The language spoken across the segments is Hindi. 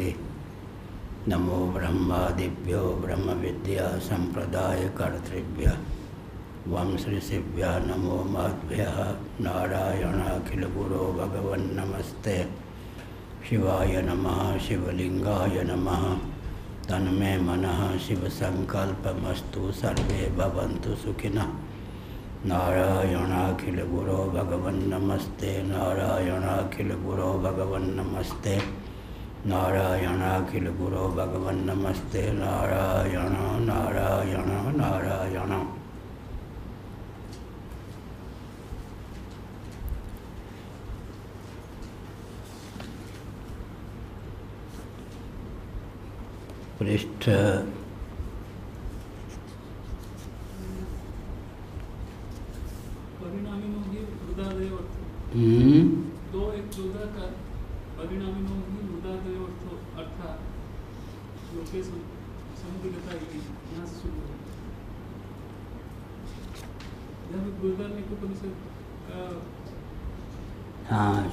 इति नमो ब्रह्मादिभ्यो ब्रह्म विद्या संप्रदाय कर्तृभ्य वं श्रीशिभ्य नमो माध्भ्य नारायणाखिल गुरो भगवन् नमस्ते। शिवाय नमः शिवलिंगाय नमः। तन्मे मनः, शिवसङ्कल्पमस्तु, सर्वे भवन्तु सुखिनः। नारायणाखिल गुरो भगवन् नमस्ते। नारायणाखिल गुरो भगवन् नमस्ते गुरो भगवन् नमस्ते नारायण नारायण नारायण। पृष्ठ। परिणामी ही हम्म, दो एक का परिणामी ही हो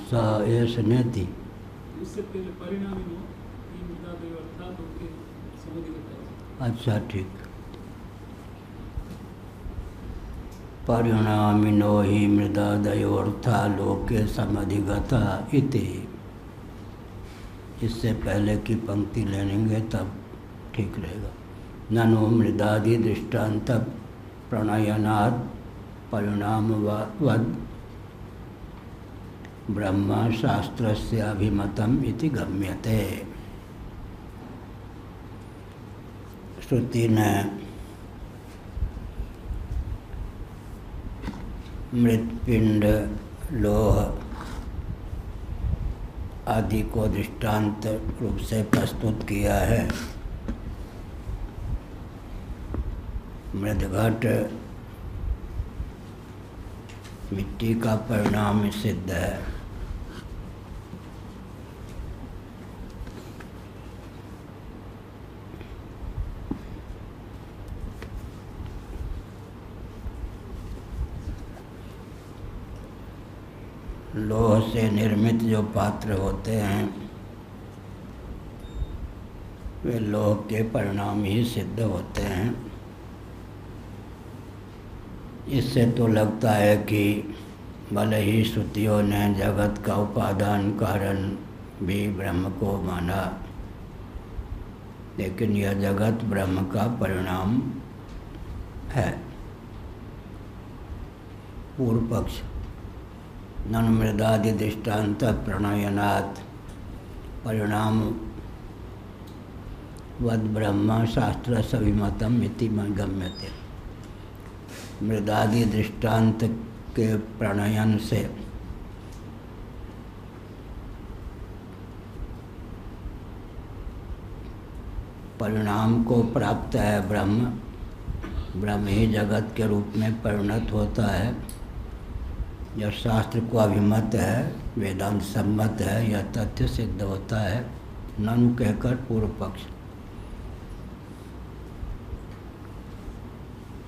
स एस नेति उससे पहले परिणामी अच्छा ठीक। परिणामिनो ही मृदादयोर्था लोके समधिगता इति। इससे पहले की पंक्ति ले लेंगे तब ठीक रहेगा। ननु मृदादि दृष्टांत प्रणयनात् परिणामवद ब्रह्म से अभिमतम इति गम्यते। श्रुति ने मृतपिंड लोह आदि को दृष्टांत रूप से प्रस्तुत किया है। मृदघट मिट्टी का परिणाम सिद्ध है। लोह से निर्मित जो पात्र होते हैं, वे लोह के परिणाम ही सिद्ध होते हैं। इससे तो लगता है कि भले ही श्रुतियों ने जगत का उपादान कारण भी ब्रह्म को माना, लेकिन यह जगत ब्रह्म का परिणाम है। पूर्व पक्ष नन मृदादि दृष्टांत प्रणयनात्। परिणाम। वद ब्रह्म शास्त्र सविमतम इति गम्यते। मृदादि दृष्टांत के प्रणयन से। परिणाम को प्राप्त है ब्रह्म। ब्रह्म ही जगत के रूप में परिणत होता है। यह शास्त्र को अभिमत है, वेदांत सम्मत है, यह तथ्य सिद्ध होता है, ननु कहकर पूर्व पक्ष।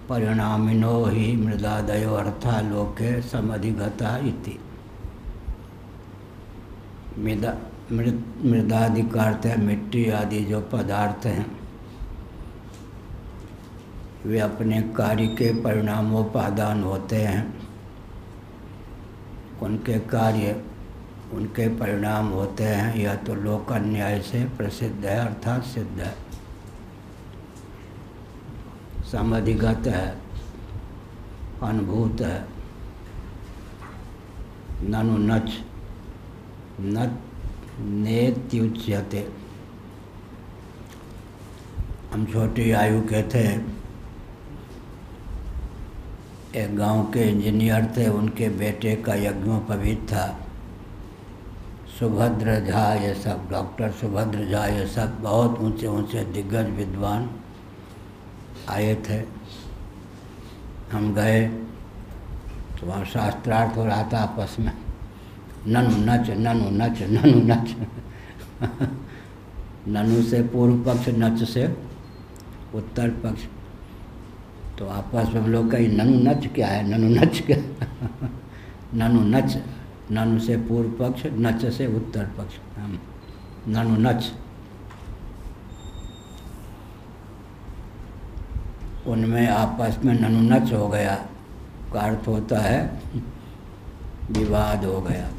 परिणामिनो ही मृदादयो अर्था लोके समधिगता इति। मृदा मृद मृदादि का अर्थ है मिट्टी आदि जो पदार्थ हैं, वे अपने कार्य के परिणामोपादान होते हैं। उनके कार्य, उनके परिणाम होते हैं। यह तो लोक न्याय से प्रसिद्ध है, अर्थात सिद्ध है। समधिगत है, अनुभूत है। ननु नच नेत्युच्यते। हम छोटी आयु के थे एक गाँव के इंजीनियर थे, उनके बेटे का यज्ञोपवीत था। सुभद्र झा, ये सब डॉक्टर सुभद्र झा, ये सब बहुत ऊँचे ऊँचे दिग्गज विद्वान आए थे। हम गए तो वहाँ शास्त्रार्थ हो रहा था आपस में। ननु नच ननु नच ननु नच। ननु से पूर्व पक्ष, नच से उत्तर पक्ष। तो आपस में हम लोग कहीं, ननु नच क्या है? ननु नच क्या? ननु नच, ननु से पूर्व पक्ष, नच से उत्तर पक्ष। हम ननु नच। उनमें आपस में ननु नच हो गया। का अर्थ होता है, विवाद हो गया।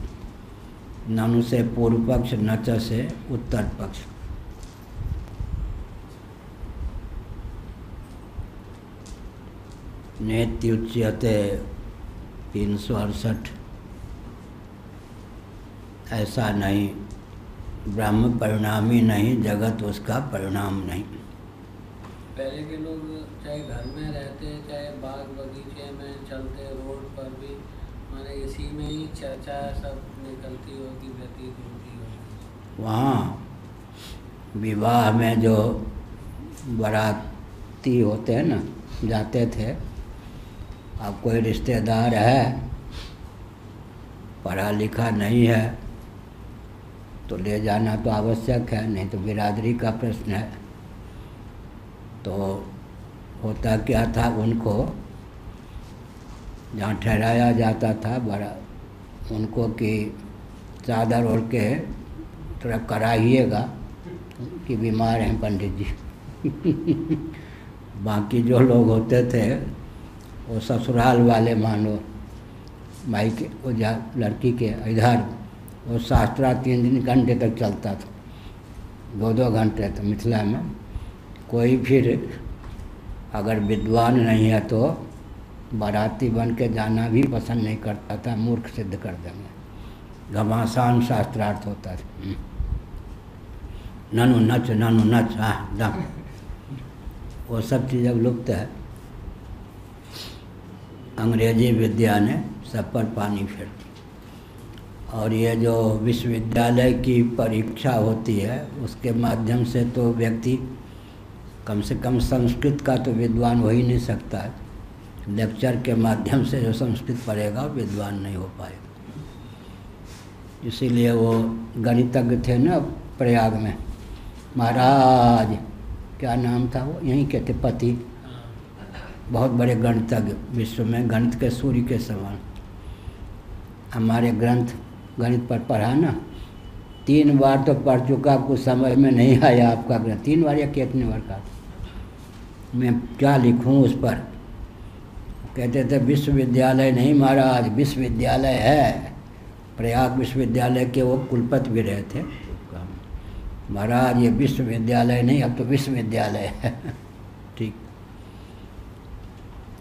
ननु से पूर्व पक्ष, नच से उत्तर पक्ष। नेत्युच्यते तीन सौ अड़सठ। ऐसा नहीं ब्रह्म परिणामी नहीं जगत उसका परिणाम नहीं। पहले के लोग चाहे घर में रहते चाहे बाग बगीचे में चलते रोड पर भी माने इसी में ही चर्चा सब निकलती होगी व्यतीत होती होगी। वहाँ विवाह में जो बाराती होते हैं ना जाते थे अब कोई रिश्तेदार है पढ़ा लिखा नहीं है तो ले जाना तो आवश्यक है, नहीं तो बिरादरी का प्रश्न है। तो होता क्या था उनको, जहाँ ठहराया जाता था, बड़ा उनको कि चादर ओढ़ के थोड़ा कराइएगा कि बीमार हैं पंडित जी। बाकी जो लोग होते थे वो ससुराल वाले मानो, भाई के, वो जा, लड़की के इधर, वो शास्त्रा तीन दिन घंटे तक चलता था, दो दो घंटे तो मिथिला में। कोई फिर अगर विद्वान नहीं है तो बाराती बन के जाना भी पसंद नहीं करता था, मूर्ख सिद्ध कर देंगे। घमासान शास्त्रार्थ होता था। ननु नच ननु नच हाँ दम। वो सब चीज़ अब लुप्त है। अंग्रेज़ी विद्या ने सब पर पानी फेर दिया। और ये जो विश्वविद्यालय की परीक्षा होती है, उसके माध्यम से तो व्यक्ति कम से कम संस्कृत का तो विद्वान हो ही नहीं सकता है। लेक्चर के माध्यम से जो संस्कृत पढ़ेगा, विद्वान नहीं हो पाएगा। इसीलिए वो गणितज्ञ थे ना प्रयाग में। महाराज, क्या नाम था वो? यहीं के थे, पति। बहुत बड़े गणितज्ञ विश्व में, गणित के सूर्य के समान। हमारे ग्रंथ गणित पर पढ़ा ना, तीन बार तो पढ़ चुका, कुछ समझ में नहीं आया आपका ग्रंथ। तीन बार या कितने बार का मैं क्या लिखूं उस पर? कहते थे, विश्वविद्यालय नहीं महाराज, विश्वविद्यालय है। प्रयाग विश्वविद्यालय के वो कुलपति भी रहे थे। महाराज, ये विश्वविद्यालय नहीं, अब तो विश्वविद्यालय है। ठीक।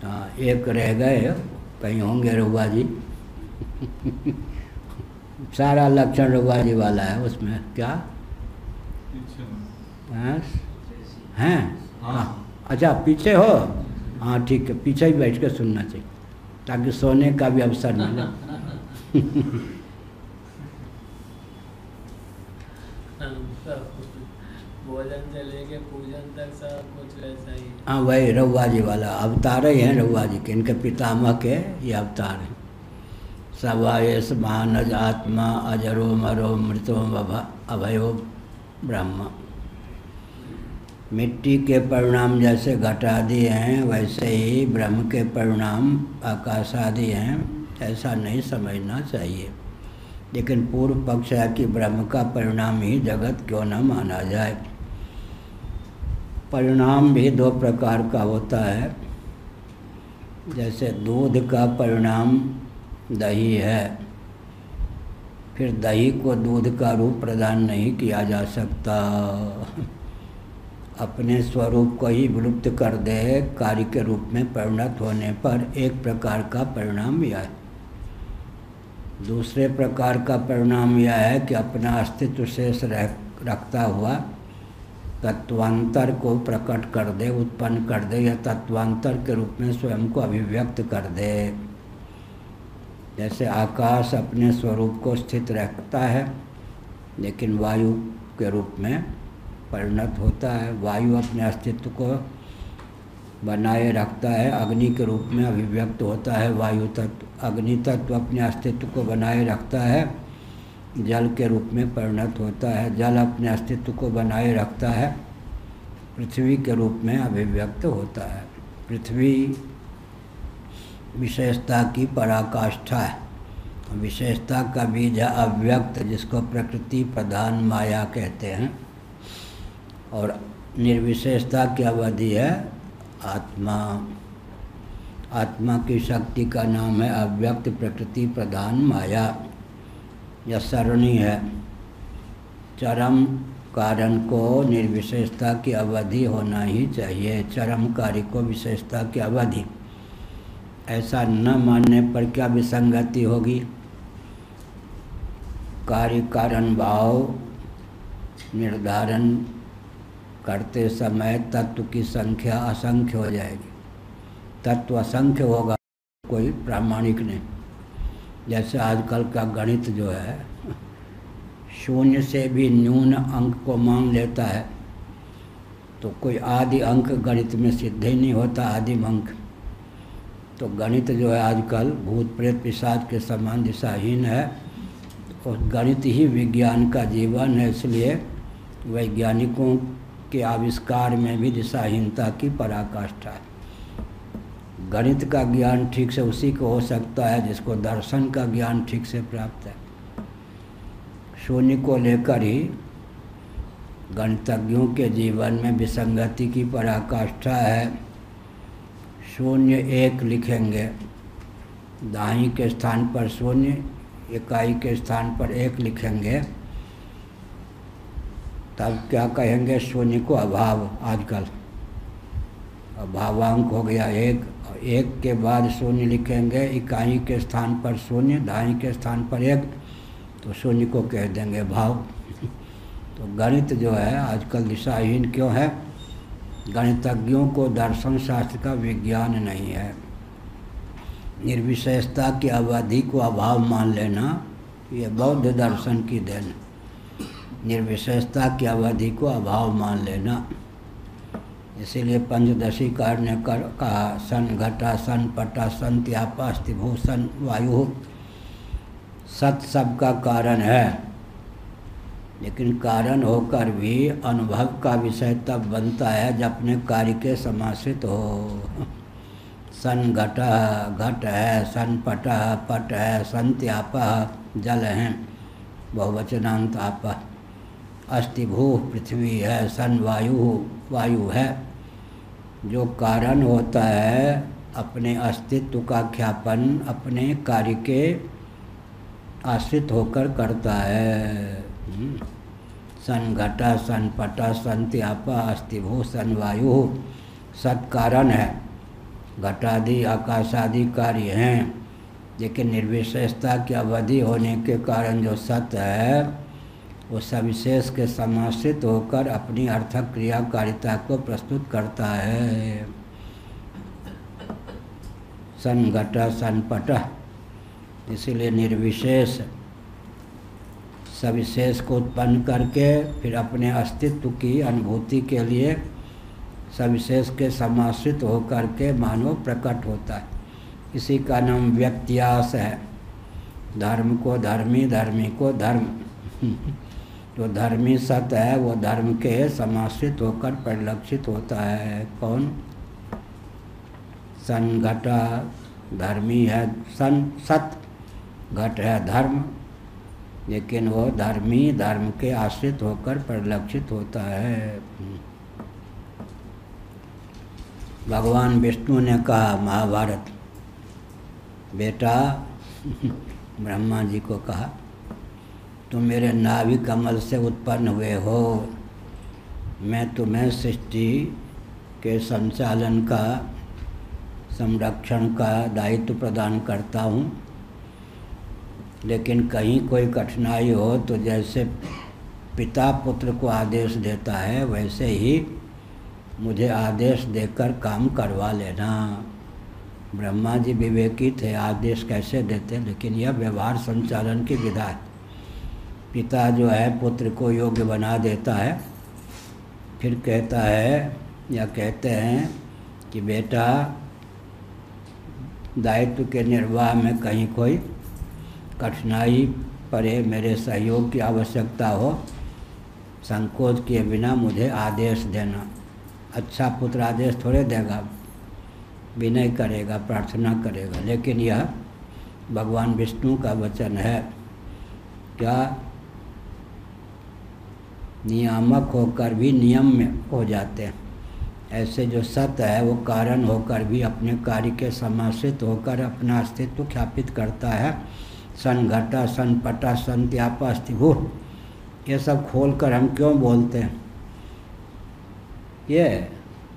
हाँ एक रह गए कहीं होंगे रघुआ जी। सारा लक्षण रघुआ जी वाला है उसमें। क्या? हैं? हैं। हाँ। अच्छा पीछे हो? हाँ ठीक है पीछे ही बैठ के सुनना चाहिए ताकि सोने का भी अवसर मिले। ही वही रघुआ जी वाला अवतार ही हैं रघुआ जी के, इनके पितामह के ये अवतार हैं। सवायस महानज आत्मा अजरो मरो मृतो अभयो ब्रह्म। मिट्टी के परिणाम जैसे घटादि हैं, वैसे ही ब्रह्म के परिणाम आकाश आदि हैं, ऐसा नहीं समझना चाहिए। लेकिन पूर्व पक्ष है कि ब्रह्म का परिणाम ही जगत क्यों न माना जाए। परिणाम भी दो प्रकार का होता है। जैसे दूध का परिणाम दही है। फिर दही को दूध का रूप प्रदान नहीं किया जा सकता। अपने स्वरूप को ही विलुप्त कर दे, कार्य के रूप में परिणत होने पर एक प्रकार का परिणाम यह है। दूसरे प्रकार का परिणाम यह है कि अपना अस्तित्व शेष रह, रखता हुआ तत्वांतर को प्रकट कर दे, उत्पन्न कर दे, या तत्वांतर के रूप में स्वयं को अभिव्यक्त कर दे। जैसे आकाश अपने स्वरूप को स्थित रखता है, लेकिन वायु के रूप में परिणत होता है। वायु अपने अस्तित्व को बनाए रखता है, अग्नि के रूप में अभिव्यक्त होता है। वायु तत्व, अग्नि तत्व अपने अस्तित्व को बनाए रखता है। जल के रूप में परिणत होता है। जल अपने अस्तित्व को बनाए रखता है। पृथ्वी के रूप में अभिव्यक्त होता है। पृथ्वी विशेषता की पराकाष्ठा है। विशेषता का बीज है अव्यक्त, जिसको प्रकृति प्रधान माया कहते हैं। और निर्विशेषता की अवधि है आत्मा। आत्मा की शक्ति का नाम है अव्यक्त, प्रकृति प्रधान माया। यह सरणी है। चरम कारण को निर्विशेषता की अवधि होना ही चाहिए। चरम कार्य को विशेषता की अवधि। ऐसा न मानने पर क्या विसंगति होगी? कार्य कारण भाव निर्धारण करते समय तत्व की संख्या असंख्य हो जाएगी। तत्व असंख्य होगा, कोई प्रामाणिक नहीं। जैसे आजकल का गणित जो है, शून्य से भी न्यून अंक को मान लेता है तो कोई आदि अंक गणित में सिद्ध ही नहीं होता, आदिम अंक। तो गणित जो है आजकल भूत, प्रेत, पिशाच के समान दिशाहीन है, और गणित ही विज्ञान का जीवन है, इसलिए वैज्ञानिकों के आविष्कार में भी दिशाहीनता की पराकाष्ठा है। गणित का ज्ञान ठीक से उसी को हो सकता है जिसको दर्शन का ज्ञान ठीक से प्राप्त है। शून्य को लेकर ही गणितज्ञों के जीवन में विसंगति की पराकाष्ठा है। शून्य एक लिखेंगे। दाही के स्थान पर शून्य, इकाई के स्थान पर एक लिखेंगे। तब क्या कहेंगे? शून्य को अभाव, आजकल। अभावांक हो गया एक। एक के बाद शून्य लिखेंगे, इकाई के स्थान पर शून्य दाई के स्थान पर एक तो शून्य को कह देंगे भाव। तो गणित जो है, आजकल दिशाहीन क्यों है? गणितज्ञों को दर्शन शास्त्र का विज्ञान नहीं है। निर्विशेषता की अवधि को अभाव मान लेना, ये बौद्ध दर्शन की देन। निर्विशेषता की अवधि को अभाव मान लेना। इसीलिए पंचदशी कार ने कर कहा, सन घटा, सन पटा, सन त्यापा भूषण वायु। सत सब का कारण है। लेकिन कारण होकर भी, अनुभव का विषय तब बनता है जब अपने कार्य के समाश्रित हो। सन घट घट है, सन पट पट है, सन त्याप, जल है, बहुवचनांत आप। अस्थिभू पृथ्वी है, सन वायु वायु है। जो कारण होता है अपने अस्तित्व का ख्यापन अपने कार्य के आश्रित होकर करता है। हम्म। सन घटा सन पटा सन त्यापा अस्थिभू सन वायु सत्कारण है। घटादि, आकाशादि कार्य हैं। लेकिन निर्विशेषता की अवधि होने के कारण जो सत्य है वो सविशेष के समाश्रित होकर अपनी अर्थक क्रियाकारिता को प्रस्तुत करता है। सन घटा इसलिए निर्विशेष, सविशेष को उत्पन्न करके फिर अपने अस्तित्व की अनुभूति के लिए सविशेष के समाश्रित होकर के मानव प्रकट होता है। इसी का नाम व्यक्त्यास है। धर्म को धर्मी धर्मी को धर्म। जो धर्मी सत्य है, वो धर्म के समाश्रित होकर परिलक्षित होता है। कौन? सन घटा धर्मी है, सन सत घट है धर्म, लेकिन वो धर्मी धर्म के आश्रित होकर परिलक्षित होता है। भगवान विष्णु ने कहा, महाभारत, बेटा, ब्रह्मा जी को कहा तुम मेरे नाभि कमल से उत्पन्न हुए हो। मैं तुम्हें सृष्टि के संचालन का, संरक्षण का दायित्व प्रदान करता हूँ। लेकिन कहीं कोई कठिनाई हो तो जैसे पिता पुत्र को आदेश देता है, वैसे ही मुझे आदेश देकर काम करवा लेना। ब्रह्मा जी विवेकी थे, आदेश कैसे देते? लेकिन यह व्यवहार संचालन की विधा है। पिता जो है पुत्र को योग्य बना देता है। फिर कहता है या कहते हैं कि बेटा, दायित्व के निर्वाह में कहीं कोई कठिनाई पड़े, मेरे सहयोग की आवश्यकता हो, संकोच किए बिना मुझे आदेश देना। अच्छा पुत्र आदेश थोड़े देगा, विनय करेगा, प्रार्थना करेगा, लेकिन यह भगवान विष्णु का वचन है। क्या नियामक होकर भी नियम में हो जाते हैं। ऐसे जो सत्य है, वो कारण होकर भी अपने कार्य के समाश्रित होकर अपना अस्तित्व ख्यापित करता है। सन घटा, सन पटा, सन त्यापा अस्थिभू ये सब खोल कर हम क्यों बोलते हैं? ये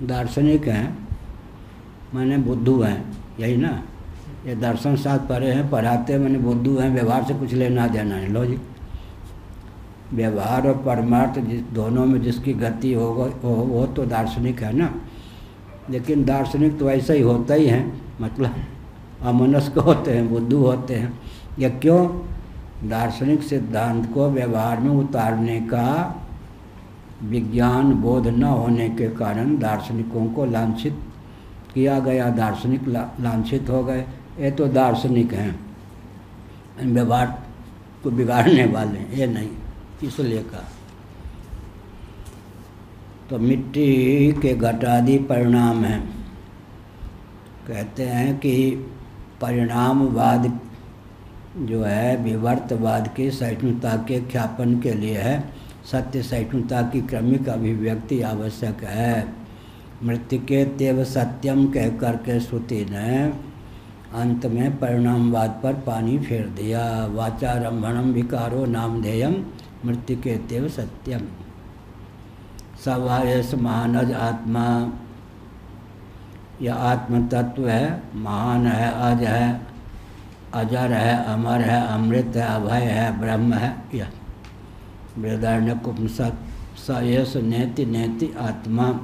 दार्शनिक हैं, मैंने बुद्धू हैं, यही ना? ये दर्शन साथ पढ़े हैं, पढ़ाते हैं, मैंने बुद्धू हैं, व्यवहार से कुछ लेना देना है। लॉजिक व्यवहार और परमार्थ जिस दोनों में जिसकी गति होगा वो वो तो दार्शनिक है ना? लेकिन दार्शनिक तो ऐसा ही होता ही है मतलब अमनस्क होते हैं बुद्धू होते हैं। या क्यों? दार्शनिक सिद्धांत को व्यवहार में उतारने का विज्ञान बोध न होने के कारण दार्शनिकों को लांछित किया गया दार्शनिक ला, लांछित हो गए। ये तो दार्शनिक हैं। व्यवहार को बिगाड़ने वाले हैं ये नहीं। इसलिए कहा तो मिट्टी के घटादि परिणाम हैं। कहते हैं कि परिणामवाद जो है, विवर्तवाद की सहिष्णुता के ख्यापन के लिए है। सत्य सहिष्णुता की क्रमिक अभिव्यक्ति आवश्यक है। मृत्यु के तेव सत्यम कह करके श्रुति ने अंत में परिणामवाद पर पानी फेर दिया। वाचारंभणम विकारो नामधेयम मृत्यु के तेव सत्यम। सवायस महानज आत्मा। यह आत्म तत्व है, महान है, अज है, अजर है, अमर है, अमृत है, अभय है, ब्रह्म है, यह। बृदारण्य उपनिषद स यश नेति नेति आत्मा।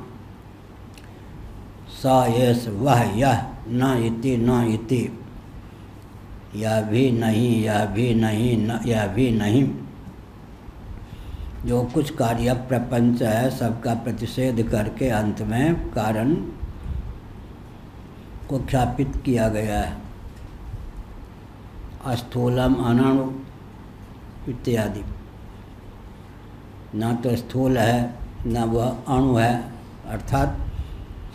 स यश वह यह, न इति न इति। यह भी नहीं, यह भी नहीं, न, यह भी नहीं। जो कुछ कार्य प्रपंच है, सबका प्रतिषेध करके अंत में कारण को ख्यापित किया गया है। स्थूलम अनाणु इत्यादि। न तो स्थूल है, न वह अणु है, अर्थात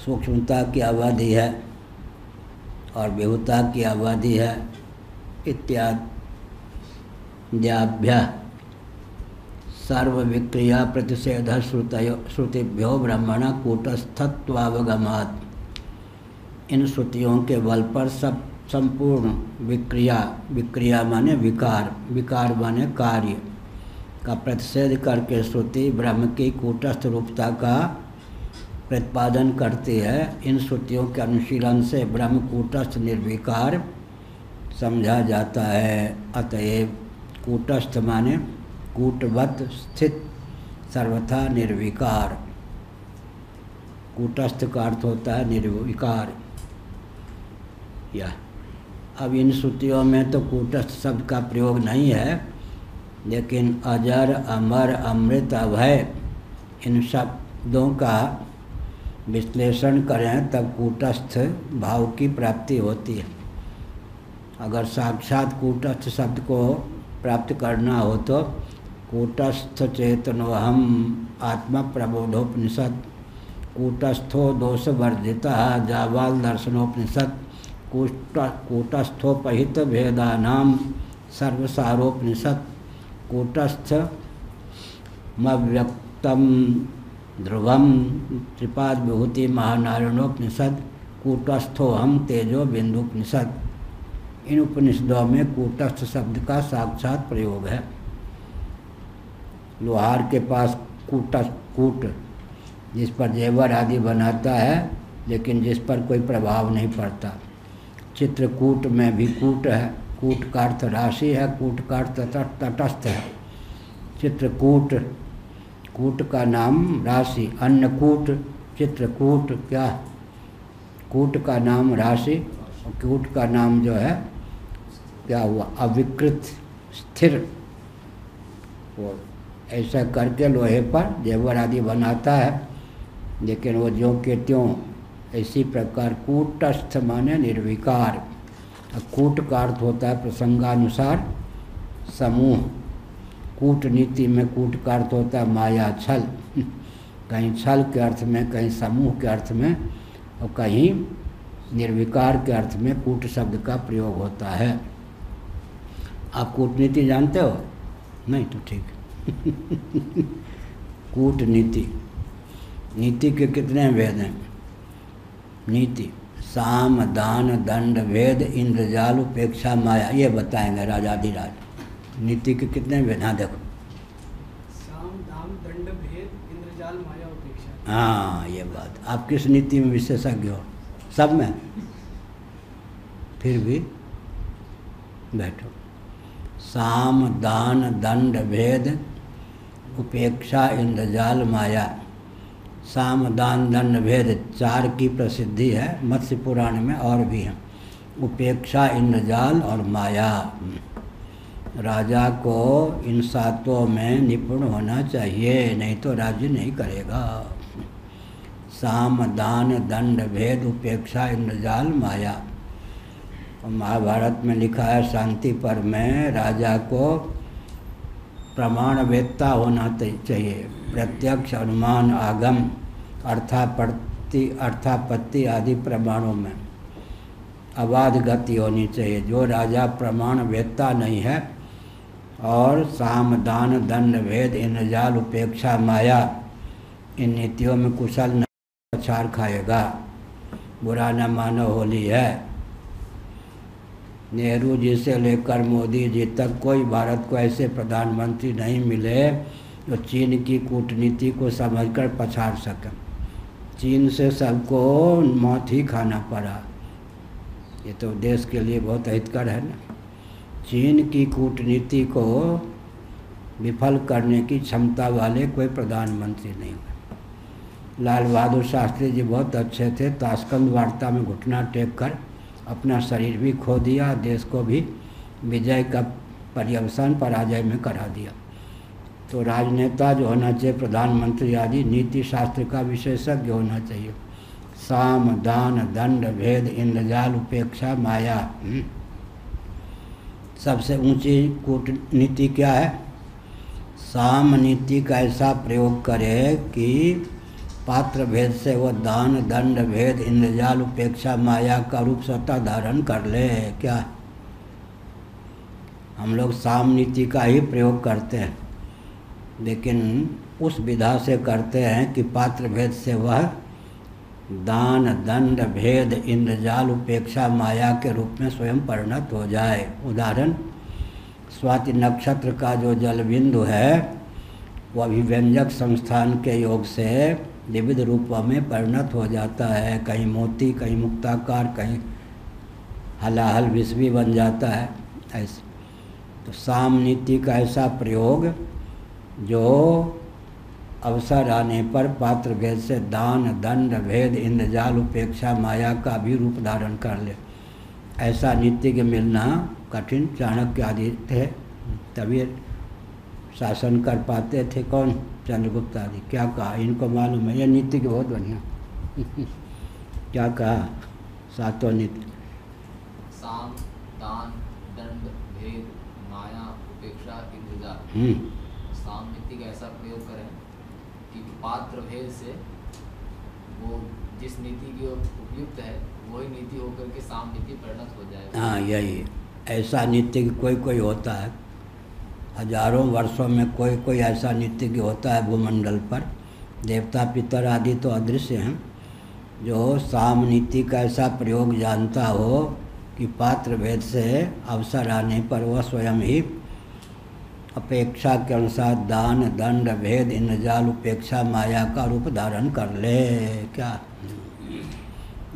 सूक्ष्मता की आबादी है और विभुता की आबादी है, इत्याद्याभ्य। सर्व विक्रिया प्रतिषेध श्रुत श्रुतिभ्यो ब्रह्मण कूटस्थत्वावगमात। इन श्रुतियों के बल पर सब संपूर्ण विक्रिया विक्रिया माने विकार। विकार माने कार्य। का प्रतिषेध करके श्रुति ब्रह्म की कूटस्थ रूपता का प्रतिपादन करती है, इन श्रुतियों के अनुशीलन से ब्रह्म कूटस्थ निर्विकार समझा जाता है। अतएव कूटस्थ माने कूटवत स्थित सर्वथा निर्विकार। कूटस्थ का अर्थ होता है निर्विकार। यह। अब इन श्रुतियों में तो कूटस्थ शब्द का प्रयोग नहीं है, लेकिन अजर, अमर, अमृत, अभय, इन शब्दों का विश्लेषण करें तब कूटस्थ भाव की प्राप्ति होती है। अगर साक्षात कूटस्थ शब्द को प्राप्त करना हो तो कूटस्थ चेतनोहम आत्मा प्रबोधोपनिषद कूटस्थो दोष वर्जिता जावाल दर्शनोपनिषद कूट कूटस्थोपहित भेदानाम सर्वसारोपनिषद कूटस्थ मव्यक्तम ध्रुवम त्रिपाद विभूति महानारायणोपनिषद कूटस्थो हम तेजो बिंदुपनिषद इन उपनिषदों में कूटस्थ शब्द का साक्षात प्रयोग है। लोहार के पास कूटस्थ कूट, जिस पर जेवर आदि बनाता है, लेकिन जिस पर कोई प्रभाव नहीं पड़ता। चित्रकूट में भी कूट है कूट का अर्थ राशि है कूट का अर्थ तटस्थ है। चित्रकूट, कूट का नाम राशि अन्नकूट चित्रकूट क्या कूट का नाम राशि, कूट का नाम जो है, क्या हुआ? अविकृत, स्थिर। वो ऐसा करके लोहे पर जेवर आदि बनाता है। लेकिन वो ज्यों के त्यों इसी प्रकार कूटस्थ माने निर्विकार। कूट का अर्थ होता है प्रसंगानुसार समूह। कूटनीति में कूट का अर्थ होता है माया, छल। कहीं छल के अर्थ में, कहीं समूह के अर्थ में और कहीं निर्विकार के अर्थ में कूट शब्द का प्रयोग होता है। आप कूटनीति जानते हो? नहीं तो ठीक। कूटनीति। नीति के कितने भेद हैं? नीति साम दान दंड भेद इंद्रजाल उपेक्षा माया ये बताएँगे राजाधिराज नीति के कितने भेद हाँ देखो। साम दाम दंड भेद इंद्रजाल माया उपेक्षा। हाँ ये बात। आप किस नीति में विशेषज्ञ हो? सब में? फिर भी बैठो। साम दान दंड भेद उपेक्षा इंद्रजाल माया। साम दान दंड भेद चार की प्रसिद्धि है, मत्स्य पुराण में और भी हैं। उपेक्षा इंद्रजाल और माया। राजा को इन सातों में निपुण होना चाहिए, नहीं तो राज्य नहीं करेगा। साम दान दंड भेद, उपेक्षा इंद्रजाल, माया। महाभारत में लिखा है, शांति पर में राजा को प्रमाण वेदता होना चाहिए। प्रत्यक्ष अनुमान, आगम, अर्थापत्ति अर्थापत्ति आदि प्रमाणों में अबाध गति होनी चाहिए। जो राजा प्रमाण वेदता नहीं है और साम, दान, दंड, भेद इंद्रजाल उपेक्षा, माया, इन नीतियों में कुशल न अचार खाएगा। बुरा न मानो होली है। नेहरू जी से लेकर मोदी जी तक कोई भारत को ऐसे प्रधानमंत्री नहीं मिले जो चीन की कूटनीति को समझकर पछाड़ सकें। चीन से सबको मौत ही खाना पड़ा। ये तो देश के लिए बहुत हितकर है ना। चीन की कूटनीति को विफल करने की क्षमता वाले कोई प्रधानमंत्री नहीं हुए लाल बहादुर शास्त्री जी बहुत अच्छे थे। ताशकंद वार्ता में घुटना टेक कर अपना शरीर भी खो दिया, देश को भी विजय का पर्यवसान पराजय में करा दिया। तो राजनेता जो होना चाहिए, प्रधानमंत्री आदि, नीति शास्त्र का विशेषज्ञ होना चाहिए। साम, दान, दंड, भेद, इंद्रजाल, उपेक्षा, माया हम्म। सबसे ऊँची कूटनीति क्या है? साम नीति का ऐसा प्रयोग करे कि पात्र भेद से वो दान, दंड, भेद, इंद्रजाल, उपेक्षा, माया का रूप स्वतः धारण कर ले, क्या? हम लोग साम नीति का ही प्रयोग करते हैं। लेकिन उस विधा से करते हैं कि पात्र भेद से वह दान, दंड, भेद, इंद्रजाल, उपेक्षा, माया के रूप में स्वयं परिणत हो जाए। उदाहरण, स्वाति नक्षत्र का जो जलबिंदु है, वो अभिव्यंजक संस्थान के योग से विविध रूपों में परिणत हो जाता है। कहीं मोती, कहीं मुक्ताकार, कहीं हलाहल भी बन जाता है। ऐसे। तो साम नीति का ऐसा प्रयोग जो अवसर आने पर पात्र भेद से दान, दंड, भेद, इंद्रजाल, उपेक्षा, माया का भी रूप धारण कर ले। ऐसा नीति के मिलना कठिन चाणक्य आदि थे तभी शासन कर पाते थे कौन? चंद्रगुप्त आदि। क्या कहा? इनको मालूम है। यह नीति की बहुत बढ़िया। क्या कहा? सातों नीति साम दान दंड भेद माया उपेक्षा इंतज़ार हम्म, साम नीति का ऐसा प्रयोग करें कि पात्र भेद से वो जिस नीति की उपयुक्त है वही नीति होकर के साम नीति परिणत हो जाए हाँ यही ऐसा नित्य कोई कोई होता है हज़ारों वर्षों में कोई कोई ऐसा नीतिज्ञ होता है भूमंडल पर। देवता पितर आदि तो अदृश्य हैं। जो साम नीति का ऐसा प्रयोग जानता हो कि पात्र भेद से अवसर आने पर वह स्वयं ही अपेक्षा के अनुसार दान दंड भेद इंद्रजाल उपेक्षा माया का रूप धारण कर ले। क्या?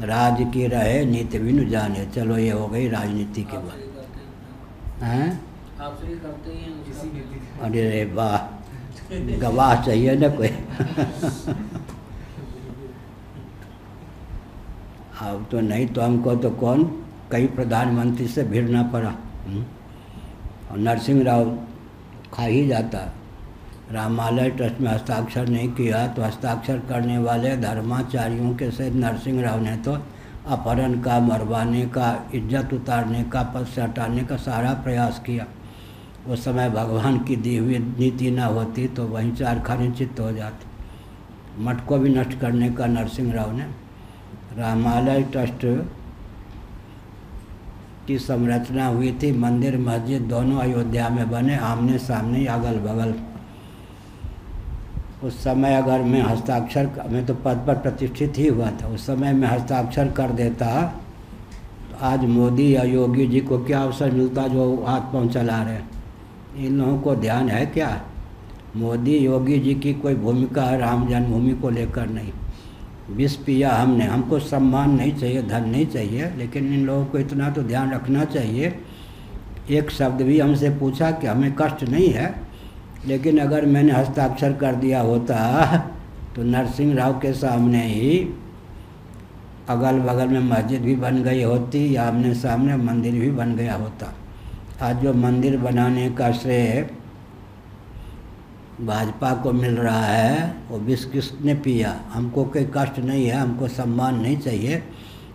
राज की रहे नीति भी न जाने। चलो ये हो गई राजनीति की बात। हैं? आप सही करते ही हैं किसी नीति अरे रे वाह गवाह चाहिए ना कोई। अब तो नहीं तो हमको तो कौन कई प्रधानमंत्री से भिड़ना पड़ा। हम्म? और नरसिंह राव खा ही जाता। रामालय ट्रस्ट में हस्ताक्षर नहीं किया तो हस्ताक्षर करने वाले धर्माचार्यों के से नरसिंह राव ने तो अपहरण का मरवाने का इज़्ज़त उतारने का पद से हटाने का सारा प्रयास किया। उस समय भगवान की दी हुई नीति न होती तो वहीं चार खाने चित्त हो जाते। मठ को भी नष्ट करने का नरसिंह राव ने रामालय ट्रस्ट की संरचना हुई थी। मंदिर, मस्जिद दोनों अयोध्या में बने, आमने सामने अगल बगल उस समय अगर मैं हस्ताक्षर मैं तो पद पर प्रतिष्ठित ही हुआ था। उस समय मैं हस्ताक्षर कर देता तो आज मोदी या योगी जी को क्या अवसर मिलता जो हाथ पाँव चला रहे हैं? इन लोगों को ध्यान है क्या? मोदी योगी जी की कोई भूमिका है, राम जन्मभूमि को लेकर नहीं। विष पिया हमने। हमको सम्मान नहीं चाहिए, धन नहीं चाहिए, लेकिन इन लोगों को इतना तो ध्यान रखना चाहिए। एक शब्द भी हमसे पूछा कि हमें कष्ट नहीं है, लेकिन अगर मैंने हस्ताक्षर कर दिया होता तो नरसिंह राव के सामने ही अगल बगल में मस्जिद भी बन गई होती या आमने सामने मंदिर भी बन गया होता। आज जो मंदिर बनाने का श्रेय भाजपा को मिल रहा है, वो विष किसने पिया? हमको कोई कष्ट नहीं है, हमको सम्मान नहीं चाहिए,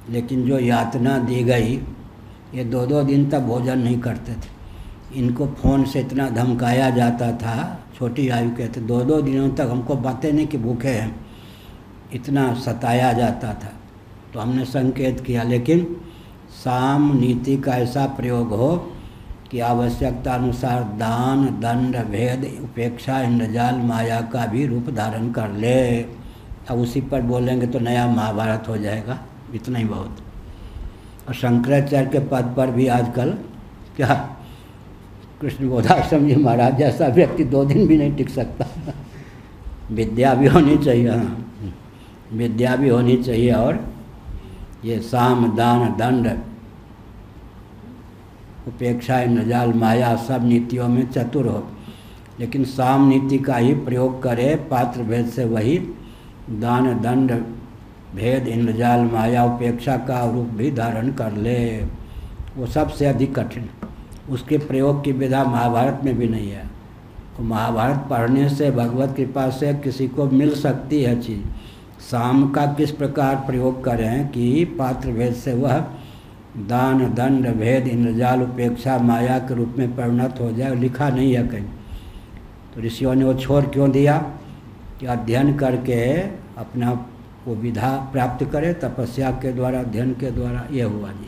लेकिन जो यातना दी गई, ये दो दो दिन तक भोजन नहीं करते थे। इनको फ़ोन से इतना धमकाया जाता था, छोटी आयु के थे दो दो दिनों तक हमको बातें नहीं कि भूखे हैं, इतना सताया जाता था। तो हमने संकेत किया, लेकिन साम नीति का ऐसा प्रयोग हो कि आवश्यकता अनुसार दान, दंड, भेद, उपेक्षा, इंद्रजाल, माया का भी रूप धारण कर ले। अब उसी पर बोलेंगे तो नया महाभारत हो जाएगा। इतना ही बहुत। और शंकराचार्य के पद पर भी आजकल क्या कृष्ण बोधाश्रम जी महाराज जैसा व्यक्ति दो दिन भी नहीं टिक सकता। विद्या भी होनी चाहिए हाँ। विद्या भी होनी चाहिए और ये साम, दान, दंड उपेक्षा नजाल, माया, सब नीतियों में चतुर हो। लेकिन साम नीति का ही प्रयोग करे, पात्र भेद से वही दान, दंड, भेद इंद्रजाल माया उपेक्षा का रूप भी धारण कर ले। वो सबसे अधिक कठिन। उसके प्रयोग की विधा महाभारत में भी नहीं है। तो महाभारत पढ़ने से, भगवत कृपा से किसी को मिल सकती है चीज़। शाम का किस प्रकार प्रयोग करें कि पात्र भेद से वह दान, दंड, भेद, इंद्रजाल, उपेक्षा, माया के रूप में परिणत हो जाए, लिखा नहीं है कहीं। तो ऋषियों ने वो छोड़ क्यों दिया? कि अध्ययन करके अपना वो विधा प्राप्त करे, तपस्या के द्वारा, अध्ययन के द्वारा, ये हुआ जी।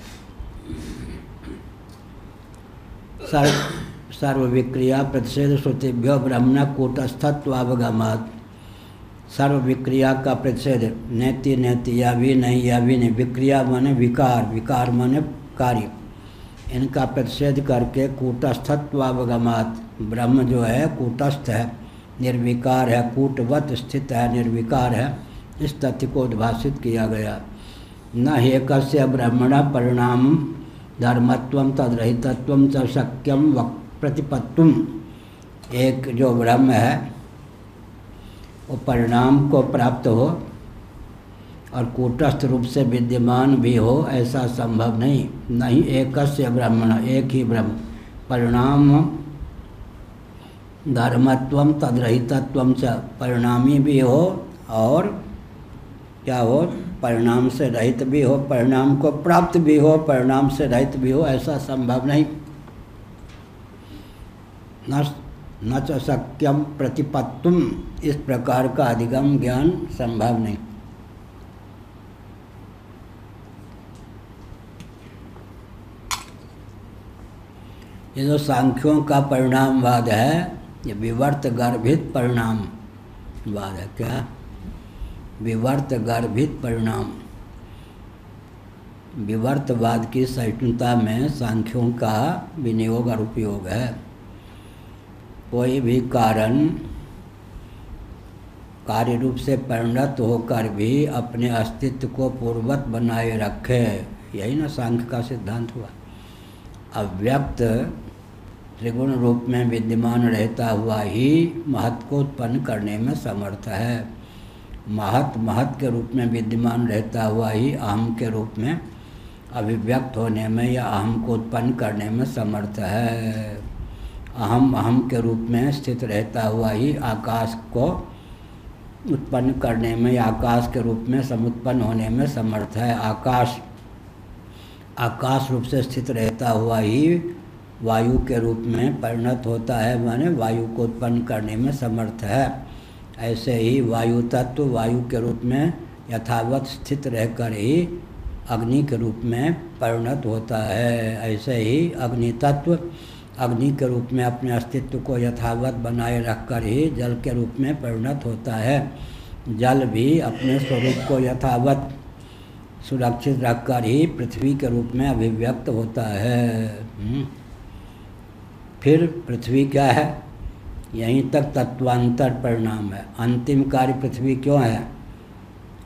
सर्व, सर्वविक्रिया प्रतिषेध श्रुतिभ्य ब्रह्मण कूटस्थत्वावगमात। सर्व विक्रिया का प्रतिषेध। नैति नैति, या भी नहीं, या भी नहीं। विक्रिया माने विकार विकार माने कार्य। इनका प्रतिषेध करके कूटस्थत्वावगमात ब्रह्म जो है, कूटस्थ है, निर्विकार है, कूटवत स्थित है, निर्विकार है, इस तथ्य को उद्भाषित किया गया। न एक ब्रह्मण परिणाम, धर्मत्व तदरहितत्व च शक्यम प्रतिपत्तुम। एक जो ब्रह्म है वो परिणाम को प्राप्त हो और कूटस्थ रूप से विद्यमान भी हो, ऐसा संभव नहीं। नहीं एक ब्राह्मण, एक ही ब्रह्म। परिणाम धर्मत्व तदरहितत्व च परिणामी भी हो और क्या हो? परिणाम से रहित भी हो, परिणाम को प्राप्त भी हो, परिणाम से रहित भी हो, ऐसा संभव नहीं। न न च सक्यम प्रतिपत्तुम इस प्रकार का अधिगम ज्ञान संभव नहीं। ये जो सांख्यों का परिणामवाद है, ये विवर्त गर्भित परिणामवाद है, क्या? विवर्त गर्भित परिणाम। विवर्तवाद की सहिष्णुता में सांख्यों का विनियोग और उपयोग है। कोई भी कारण, कार्य रूप से परिणत होकर भी अपने अस्तित्व को पूर्वत बनाए रखे। यही ना सांख्य का सिद्धांत हुआ। अव्यक्त त्रिगुण रूप में विद्यमान रहता हुआ ही महत्व को उत्पन्न करने में समर्थ है। महत महत के रूप में विद्यमान रहता हुआ ही अहम के रूप में अभिव्यक्त होने में या अहम को उत्पन्न करने में समर्थ है। अहम अहम के रूप में स्थित रहता हुआ ही आकाश को उत्पन्न करने में या आकाश के रूप में समुत्पन्न होने में समर्थ है। आकाश आकाश रूप से स्थित रहता हुआ ही वायु के रूप में परिणत होता है, माने वायु को उत्पन्न करने में समर्थ है। ऐसे ही वायु तत्व वायु के रूप में यथावत स्थित रहकर ही अग्नि के रूप में परिणत होता है। ऐसे ही अग्नि तत्व अग्नि के रूप में अपने अस्तित्व को यथावत बनाए रखकर ही जल के रूप में परिणत होता है। जल भी अपने स्वरूप को यथावत सुरक्षित रखकर ही पृथ्वी के रूप में अभिव्यक्त होता है। हम्म। फिर पृथ्वी क्या है? यहीं तक तत्वांतर परिणाम है। अंतिम कार्य पृथ्वी क्यों है?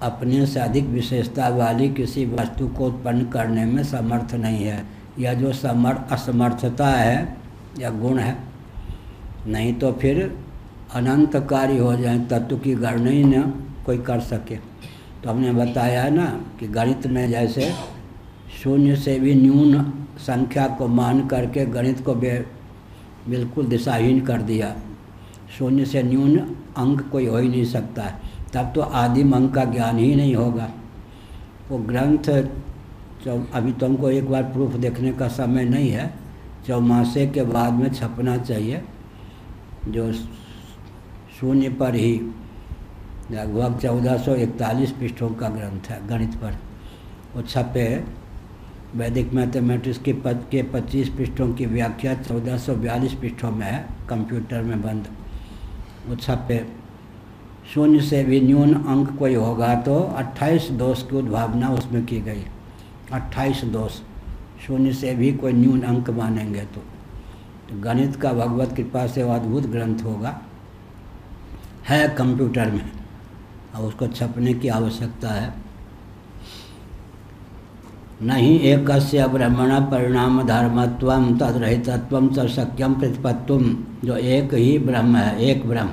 अपने से अधिक विशेषता वाली किसी वस्तु को उत्पन्न करने में समर्थ नहीं है। यह जो समर्थ असमर्थता है या गुण है। नहीं तो फिर अनंत कार्य हो जाए, तत्व की गणना ही न कोई कर सके। तो हमने बताया है ना कि गणित में जैसे शून्य से भी न्यून संख्या को मान करके गणित को बे बिल्कुल दिशाहीन कर दिया। शून्य से न्यून अंक कोई हो ही नहीं सकता। है तब तो आदिम अंक का ज्ञान ही नहीं होगा। वो ग्रंथ चौ अभी तुमको एक बार प्रूफ देखने का समय नहीं है। चौमासे के बाद में छपना चाहिए, जो शून्य पर ही लगभग चौदह सौ इकतालीस पृष्ठों का ग्रंथ है, गणित पर। वो छपे वैदिक मैथमेटिक्स के पद, के पच्चीस पृष्ठों की व्याख्या चौदह सौ बयालीस पृष्ठों में है, कंप्यूटर में बंद। वो छपे। शून्य से भी न्यून अंक कोई होगा तो अट्ठाईस दोष की उद्भावना उसमें की गई। अट्ठाईस दोष। शून्य से भी कोई न्यून अंक मानेंगे तो, तो गणित का भगवत कृपा से अद्भुत ग्रंथ होगा। है कंप्यूटर में अब उसको छपने की आवश्यकता है। नहीं एक ब्रह्मण परिणाम धर्मत्व तदरहितत्व च प्रतिपत्व जो एक ही ब्रह्म है एक ब्रह्म।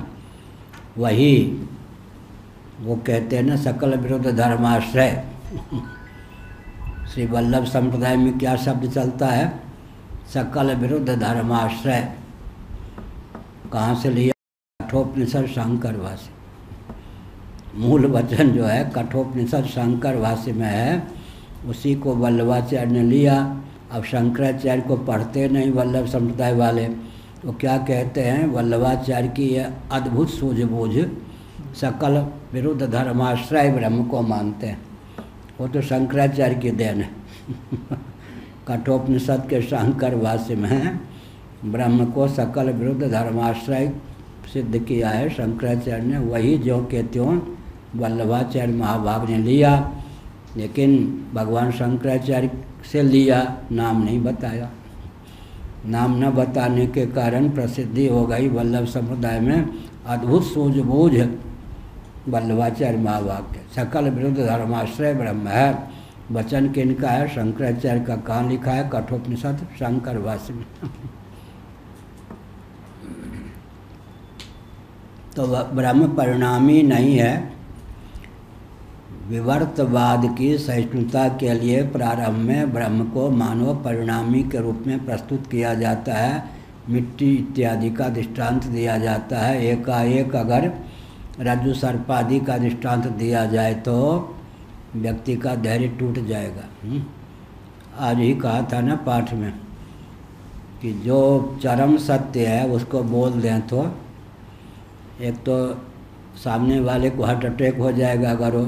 वही वो कहते हैं ना सकल विरुद्ध धर्माश्रय। श्री वल्लभ संप्रदाय में क्या शब्द चलता है? सकल विरुद्ध धर्माश्रय। कहाँ से लिया? कठोपनिषद शंकर भाष्य मूल वचन जो है, कठोपनिषद शंकर भाष्य में है। उसी को वल्लभाचार्य ने लिया। अब शंकराचार्य को पढ़ते नहीं वल्लभ संप्रदाय वाले। तो क्या कहते हैं? वल्लभाचार्य की यह अद्भुत सूझबूझ। सकल विरुद्ध धर्माश्रय ब्रह्म को मानते हैं। वो तो शंकराचार्य की देन है। कठोपनिषद के शंकर भाष्य में ब्रह्म को सकल विरुद्ध धर्माश्रय सिद्ध किया है शंकराचार्य ने, वही जो के त्यों वल्लभाचार्य महाभाग ने लिया, लेकिन भगवान शंकराचार्य से लिया, नाम नहीं बताया। नाम न बताने के कारण प्रसिद्धि हो गई वल्लभ समुदाय में, अद्भुत सूझबूझ वल्लभाचार्य महाभाग के सकल विरुद्ध धर्माश्रय ब्रह्म है। वचन किनका है? शंकराचार्य का कहाँ लिखा है? कठोपनिषद, शंकर वास्य में तो ब्रह्म परिणामी नहीं है। विवर्तवाद की सहिष्णुता के लिए प्रारंभ में ब्रह्म को मानव परिणामी के रूप में प्रस्तुत किया जाता है। मिट्टी इत्यादि का दृष्टांत दिया जाता है। एकाएक अगर रज्जु सर्पादि का दृष्टांत दिया जाए तो व्यक्ति का धैर्य टूट जाएगा। आज ही कहा था ना पाठ में कि जो चरम सत्य है उसको बोल दें तो एक तो सामने वाले को हार्ट अटैक हो जाएगा अगर वो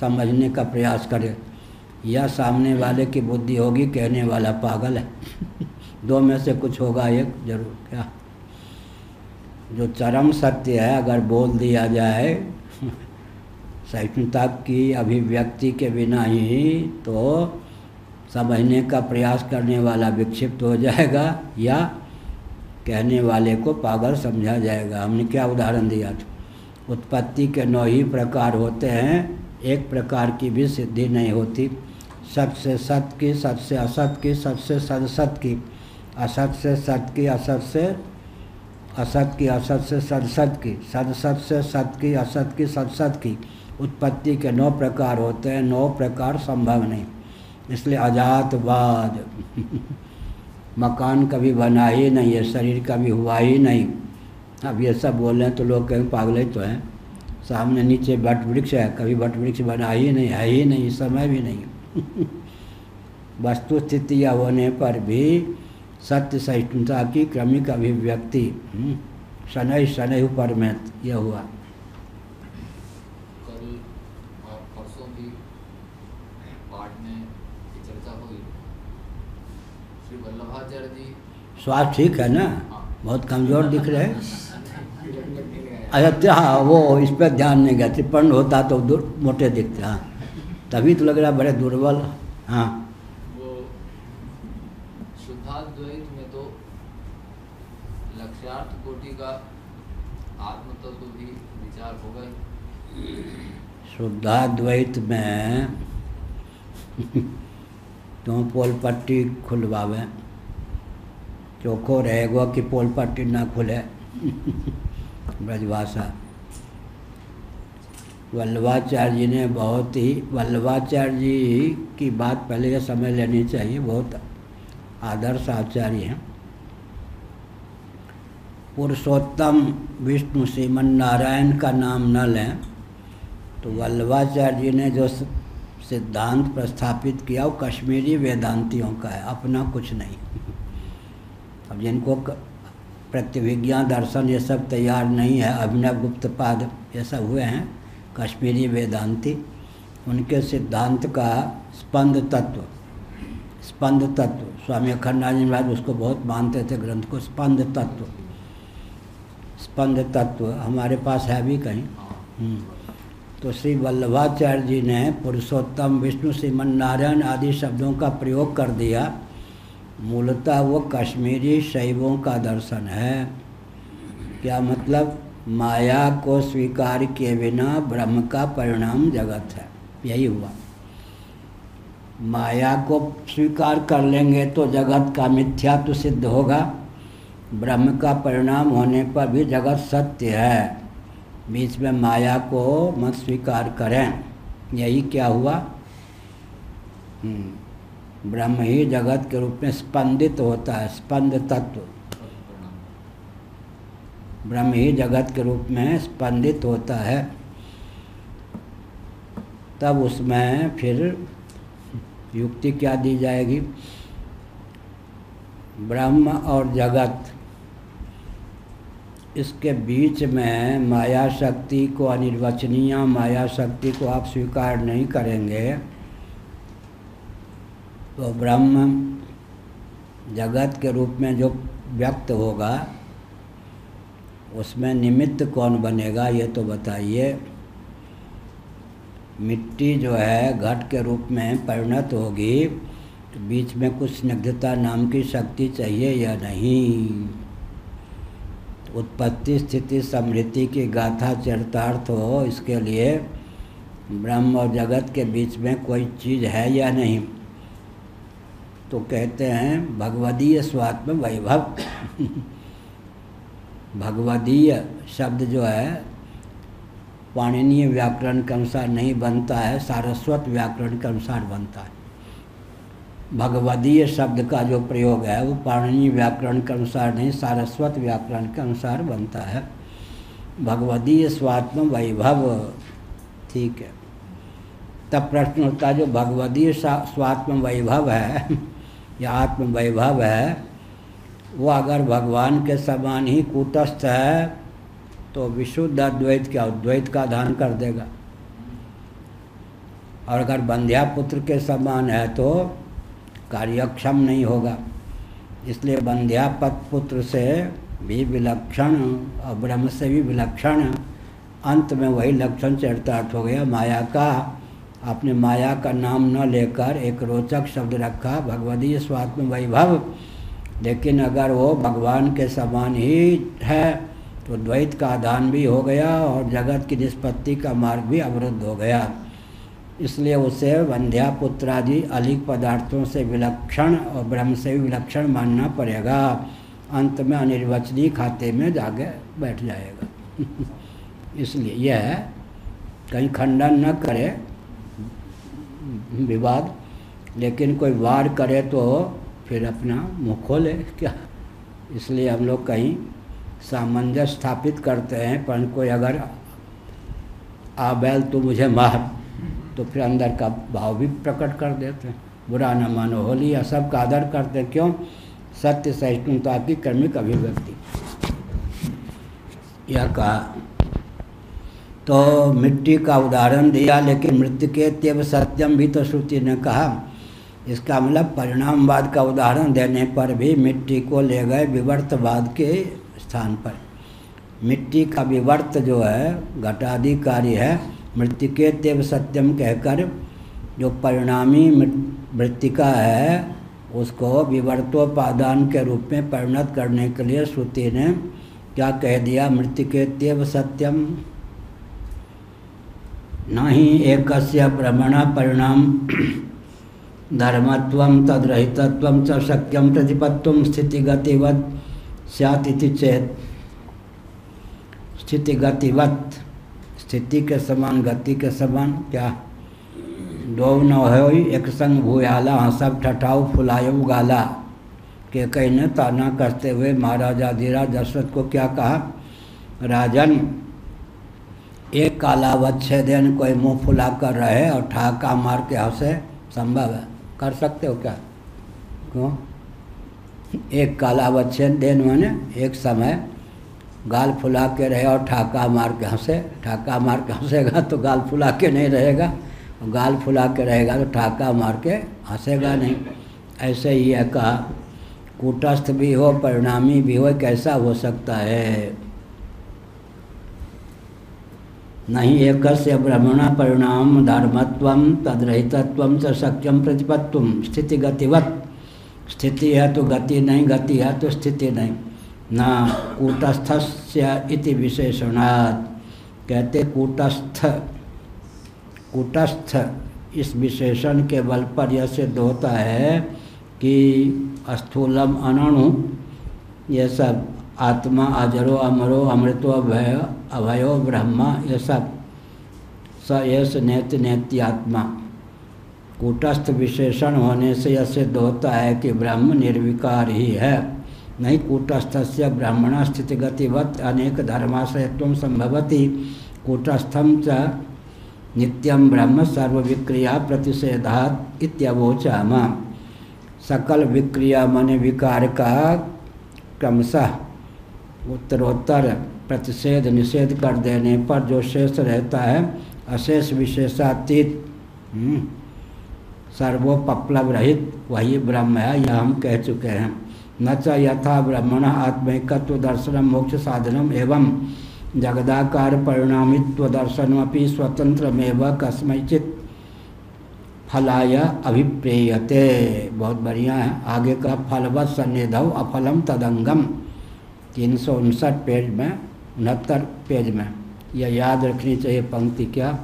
समझने का प्रयास करे। या सामने वाले की बुद्धि होगी कहने वाला पागल है। दो में से कुछ होगा एक ज़रूर क्या? जो चरम सत्य है, अगर बोल दिया जाए सहिष्णुता की अभिव्यक्ति के बिना ही तो समझने का प्रयास करने वाला विक्षिप्त हो जाएगा या कहने वाले को पागल समझा जाएगा। हमने क्या उदाहरण दिया था? उत्पत्ति के नौ ही प्रकार होते हैं, एक प्रकार की भी सिद्धि नहीं होती। सत से सत की, सत से असत की, सत से सदसत की, असत से सत की, असत से असत की असत से सदसत की सदसत से सत की असत की सदसत की उत्पत्ति के नौ प्रकार होते हैं, नौ प्रकार संभव नहीं। इसलिए अजातवाद। मकान कभी बना ही नहीं है, शरीर कभी हुआ ही नहीं। अब ये सब बोल रहे हैं तो लोग कहीं, पागल तो हैं। सामने नीचे बट वृक्ष है, कभी बट वृक्ष बना ही नहीं, है ही नहीं, समय भी नहीं। वस्तु स्थितियाँ होने पर भी सत्य सहिष्णुता की क्रमिक अभिव्यक्ति शनै शनै पर में यह हुआ स्वास्थ्य ठीक है ना? हाँ। बहुत कमज़ोर दिख रहे हैं। तो हाँ वो इस पर ध्यान नहीं गया। त्रिपर्ण होता तो दूर मोटे दिखते हाँ। तभी तो लग रहा बड़े दुर्बल हाँ वो शुद्धाद्वैत में तो लक्ष्यार्थ कोटि का आत्म तत्व भी विचार होगा ही शुद्धाद्वैत में तुम पोल पट्टी खुलवावे। चोखो रहेगा कि पोल पट्टी ना खुले। ब्रजभाषा। वल्लभाचार्य जी ने बहुत ही, वल्लभाचार्य जी की बात पहले ये समझ लेनी चाहिए। बहुत आदर्श आचार्य हैं। पुरुषोत्तम विष्णु श्रीमन नारायण का नाम न लें। तो वल्लभाचार्य जी ने जो सिद्धांत प्रस्थापित किया वो कश्मीरी वेदांतियों का है अपना कुछ नहीं। अब जिनको प्रतिविज्ञा दर्शन ये सब तैयार नहीं है अभिनव गुप्तपाद ये सब हुए हैं कश्मीरी वेदांती उनके सिद्धांत का स्पंद तत्व स्पंद तत्व स्वामी अखंडानंद जी महाराज उसको बहुत मानते थे ग्रंथ को स्पंद तत्व। स्पंद तत्व हमारे पास है भी कहीं? हम्म। तो श्री वल्लभाचार्य जी ने पुरुषोत्तम, विष्णु, श्रीमन नारायण आदि शब्दों का प्रयोग कर दिया। मूलतः वो कश्मीरी शैवों का दर्शन है। क्या मतलब? माया को स्वीकार किए बिना ब्रह्म का परिणाम जगत है। यही हुआ। माया को स्वीकार कर लेंगे तो जगत का मिथ्यात्व सिद्ध होगा। ब्रह्म का परिणाम होने पर भी जगत सत्य है। बीच में माया को मत स्वीकार करें। यही क्या हुआ? हम्म, ब्रह्म ही जगत के रूप में स्पंदित होता है स्पंद तत्व। ब्रह्म ही जगत के रूप में स्पंदित होता है। तब उसमें फिर युक्ति क्या दी जाएगी? ब्रह्म और जगत इसके बीच में माया शक्ति को अनिर्वचनीय माया शक्ति को आप स्वीकार नहीं करेंगे तो ब्रह्म जगत के रूप में जो व्यक्त होगा, उसमें निमित्त कौन बनेगा ये तो बताइए। मिट्टी जो है घट के रूप में परिणत होगी तो बीच में कुछ स्निग्धता नाम की शक्ति चाहिए या नहीं? उत्पत्ति, स्थिति, समृद्धि की गाथा, चरितार्थ हो, इसके लिए ब्रह्म और जगत के बीच में कोई चीज़ है या नहीं? तो कहते हैं, भगवदीय स्वात्म वैभव। भगवदीय शब्द जो है, पाणिनीय व्याकरण के अनुसार नहीं बनता है, सारस्वत व्याकरण के अनुसार बनता है। भगवदीय शब्द का जो प्रयोग है, वो पाणिनीय व्याकरण के अनुसार नहीं, सारस्वत व्याकरण के अनुसार बनता है। भगवदीय स्वात्म वैभव, ठीक है। तब प्रश्न होता है, जो भगवदीय स्वात्म वैभव है, या आत्म वैभव है, वो अगर भगवान के समान ही कूटस्थ है तो विशुद्ध अद्वैत क्या, अद्वैत का दान कर देगा। और अगर बंध्या पुत्र के समान है तो कार्यक्षम नहीं होगा। इसलिए बंध्यापत पुत्र से भी विलक्षण और ब्रह्म से भी विलक्षण अंत में वही लक्षण चरितार्थ हो गया। माया का, आपने माया का नाम न लेकर एक रोचक शब्द रखा भगवदीय स्वात्म वैभव। लेकिन अगर वो भगवान के समान ही है तो द्वैत का आधान भी हो गया और जगत की निष्पत्ति का मार्ग भी अवरुद्ध हो गया। इसलिए उसे वंध्या पुत्रादि अलिक पदार्थों से विलक्षण और ब्रह्म से विलक्षण मानना पड़ेगा। अंत में अनिर्वचनीय खाते में जाके बैठ जाएगा। इसलिए यह कहीं खंडन न करे, विवाद, लेकिन कोई वार करे तो फिर अपना मुँह खोले। क्या? इसलिए हम लोग कहीं सामंजस्य स्थापित करते हैं, पर कोई अगर आ बैल तो मुझे मार तो फिर अंदर का भाव भी प्रकट कर देते हैं। बुरा न मानो, होली या सब का आदर करते क्यों? सत्य, सहिष्णुता की कर्मिक अभिव्यक्ति। यह कहा तो मिट्टी का उदाहरण दिया, लेकिन मृत्यु के तेव सत्यम भी तो श्रुति ने कहा। इसका मतलब परिणामवाद का उदाहरण देने पर भी मिट्टी को ले गए विवर्तवाद के स्थान पर। मिट्टी का विवर्त जो है, घटाधिकारी है मृतिके तेव सत्यम कहकर जो परिणामी मृतिका है, उसको विवर्तोपादान के रूप में परिणत करने के लिए श्रुति ने क्या कह दिया? मृतिके तेव सत्यम न ही एक भ्रमण परिणाम। धर्मत्व तद्रहितत्व च शक्यम प्रतिपत्व स्थितिगतिवत। सैत चेत। स्थितिगतिवत। स्थिति के समान, गति के समान, क्या? दो न हो एक संग भूयाला सब ठठाऊ फुलायु गाला। के कई ने ताना करते हुए महाराजा धीराज दशरथ को क्या कहा? राजन, एक कालावत छः दिन कोई मुँह फुला कर रहे और ठहाका मार के हंसे, संभव है? कर सकते हो क्या? क्यों? एक कालावत छः दिन मैंने, एक समय गाल फुला के रहे और ठाका मार के हंसे। ठाका मार के हंसेगा तो गाल फुला के नहीं रहेगा। गाल फुला के रहेगा तो ठाका मार के हंसेगा नहीं। ऐसे ही है कहा, कूटस्थ भी हो, परिणामी भी हो, कैसा हो सकता है? नहीं एक ब्रह्मण परिणाम धर्मत्व तद्रहितत्व च सक्यम प्रतिपत्व स्थिति गतिवत स्थिति है तो गति नहीं, गति है तो स्थिति नहीं। न कूटस्थस्य इति विशेषणात्। कहते कूटस्थ। कूटस्थ इस विशेषण के बल पर यह सिद्ध होता है कि स्थूलम अनणु, ये सब आत्मा, अजरो, अमरो, अमृतो, अभय, अभयो, ब्रह्मा, ये सब स यश, नेत, नेत्य, आत्मा। कूटस्थ विशेषण होने से यह सिद्ध होता है कि ब्रह्म निर्विकार ही है। नहीं कूटस्थ ब्राह्मण स्थिति गतिवत अनेक धर्माश्रयत्व संभवती कूटस्थम च नित्यम ब्रह्म सर्वविक्रिया प्रतिषेधात इत्यवोचाम। सकल विक्रिया मन विकार का क्रमशः। उत्तरोत्तर प्रतिषेध निषेध कर देने पर जो शेष रहता है अशेष विशेषातीत हम्म, सर्वोपप्लव रहित वही ब्रह्म है यह हम कह चुके हैं। न च यथा ब्रह्मण आत्मैकत्व दर्शन मोक्ष साधनम एवं जगदाकार परिणामित्व दर्शनमपि स्वतंत्रमेव कस्मचित फलाय अभिप्रेयते। बहुत बढ़िया है। आगे का फलवत सन्निधव अफलम तदंगम तीन सौ उनसठ पेज में, उनहत्तर पेज में। यह याद रखनी चाहिए पंक्ति क्या?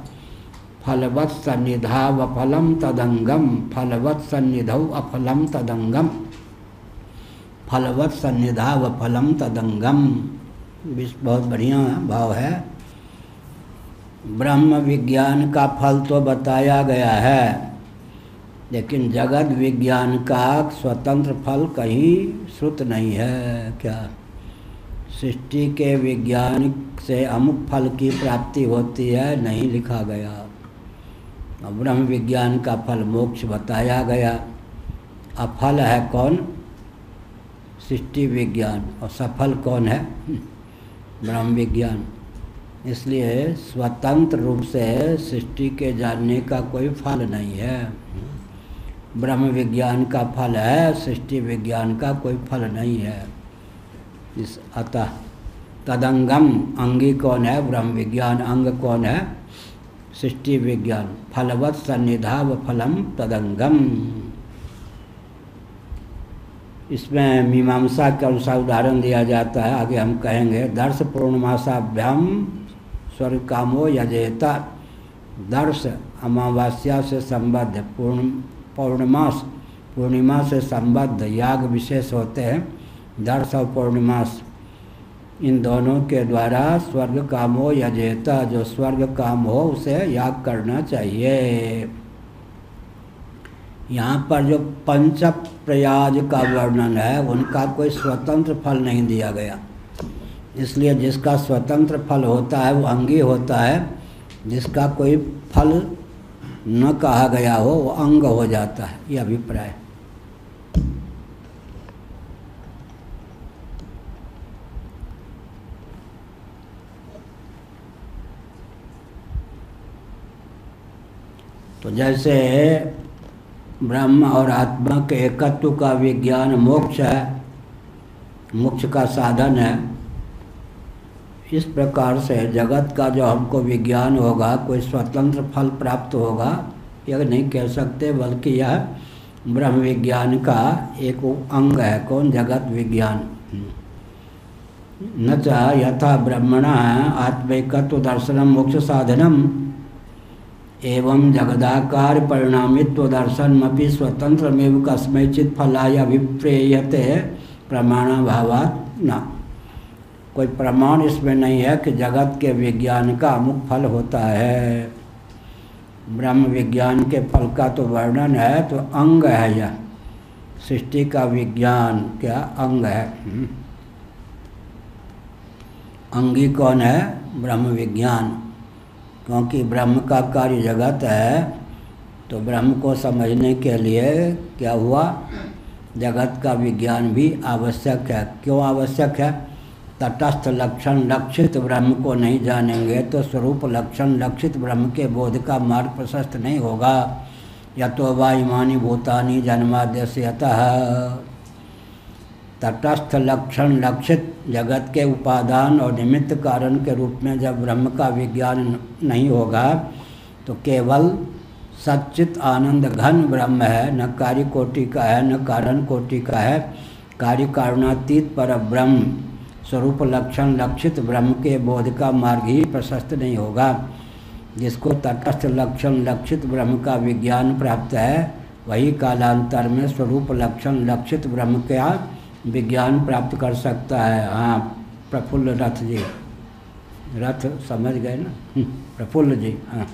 फलवत सन्निधाव अफलम तदंगम फलवत सन्निधव अफलम तदंगम फलवत सन्निधा व फलम तदंगम बहुत बढ़िया भाव है। ब्रह्म विज्ञान का फल तो बताया गया है, लेकिन जगत विज्ञान का स्वतंत्र फल कहीं श्रुत नहीं है क्या? सृष्टि के विज्ञान से अमुक फल की प्राप्ति होती है, नहीं लिखा गया। ब्रह्म विज्ञान का फल मोक्ष बताया गया। अफल है कौन? सृष्टि विज्ञान। और सफल कौन है? ब्रह्म विज्ञान। इसलिए स्वतंत्र रूप से सृष्टि के जानने का कोई फल नहीं है। ब्रह्म विज्ञान का फल है, सृष्टि विज्ञान का कोई फल नहीं है। इस अतः तदंगम अंगी कौन है? ब्रह्म विज्ञान अंग कौन है? सृष्टि विज्ञान। फलवत व फलम तदंगम। इसमें मीमांसा के अनुसार उदाहरण दिया जाता है। आगे हम कहेंगे, दर्श पूर्णमासाभ्याम स्वर्ग कामो यजेता। दर्श अमावस्या से संबद्ध पूर्ण, पौर्णमास पूर्णिमा से संबद्ध याग विशेष होते हैं। दर्श और पूर्णिमास इन दोनों के द्वारा स्वर्ग कामो यजेता, जो स्वर्ग काम हो, उसे याग करना चाहिए। यहाँ पर जो पंच प्रयाज का वर्णन है, उनका कोई स्वतंत्र फल नहीं दिया गया। इसलिए जिसका स्वतंत्र फल होता है, वो अंगी होता है। जिसका कोई फल न कहा गया हो, वो अंग हो जाता है। ये अभिप्राय। तो जैसे ब्रह्म और आत्मा के एकत्व का विज्ञान मोक्ष है, मोक्ष का साधन है। इस प्रकार से जगत का जो हमको विज्ञान होगा, कोई स्वतंत्र फल प्राप्त होगा, यह नहीं कह सकते, बल्कि यह ब्रह्म विज्ञान का एक अंग है। कौन? जगत विज्ञान। न यथा ब्रह्मण आत्मैकत्व दर्शनम मोक्ष साधनम। एवं जगदाकार परिणामित्व दर्शनमपि स्वतंत्रमेव कस्मैचित फलाय अभिप्रेयते प्रमाणाभावात् न। कोई प्रमाण इसमें नहीं है कि जगत के विज्ञान का अमुक फल होता है। ब्रह्म विज्ञान के फल का तो वर्णन है तो अंग है यह। सृष्टि का विज्ञान क्या अंग है? हम्म। अंगी कौन है? ब्रह्म विज्ञान। क्योंकि ब्रह्म का कार्य जगत है तो ब्रह्म को समझने के लिए क्या हुआ? जगत का विज्ञान भी आवश्यक है। क्यों आवश्यक है? तटस्थ लक्षण लक्षित ब्रह्म को नहीं जानेंगे तो स्वरूप लक्षण लक्षित ब्रह्म के बोध का मार्ग प्रशस्त नहीं होगा। या तो वायुमानी भूतानी जन्माद्यतः तटस्थ लक्षण लक्षित जगत के उपादान और निमित्त कारण के रूप में जब ब्रह्म का विज्ञान नहीं होगा तो केवल सच्चित आनंद घन ब्रह्म है, न कार्य कोटि का है, न कारण कोटि का है। कार्य कारणातीत पर ब्रह्म स्वरूप लक्षण लक्षित ब्रह्म के बोध का मार्ग ही प्रशस्त नहीं होगा। जिसको तटस्थ लक्षण लक्षित ब्रह्म का विज्ञान प्राप्त है, वही कालांतर में स्वरूप लक्षण लक्षित ब्रह्म का विज्ञान प्राप्त कर सकता है। हाँ प्रफुल्ल रथ जी। रथ समझ गए ना? हम्म, प्रफुल्ल जी हाँ।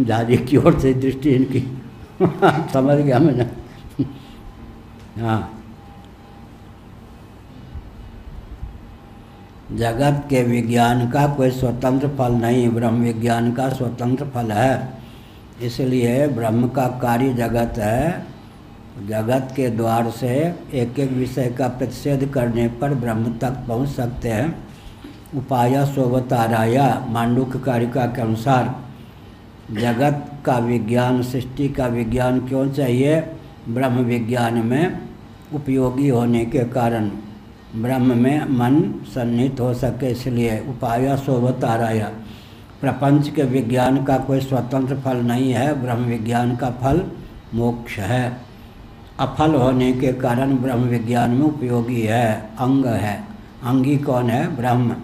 दादी की ओर से दृष्टि इनकी। समझ गया मैं हाँ। जगत के विज्ञान का कोई स्वतंत्र फल नहीं ब्रह्म विज्ञान का स्वतंत्र फल है। इसलिए ब्रह्म का कार्य जगत है। जगत के द्वार से एक एक विषय का प्रतिषेध करने पर ब्रह्म तक पहुँच सकते हैं। उपाय सोवताराया मांडुक कारिका के अनुसार, जगत का विज्ञान, सृष्टि का विज्ञान क्यों चाहिए? ब्रह्म विज्ञान में उपयोगी होने के कारण ब्रह्म में मन सन्निहित हो सके, इसलिए उपाय शोभताराया प्रपंच के विज्ञान का कोई स्वतंत्र फल नहीं है, ब्रह्म विज्ञान का फल मोक्ष है। अफल होने के कारण ब्रह्म विज्ञान में उपयोगी है अंग है। अंगी कौन है? ब्रह्म।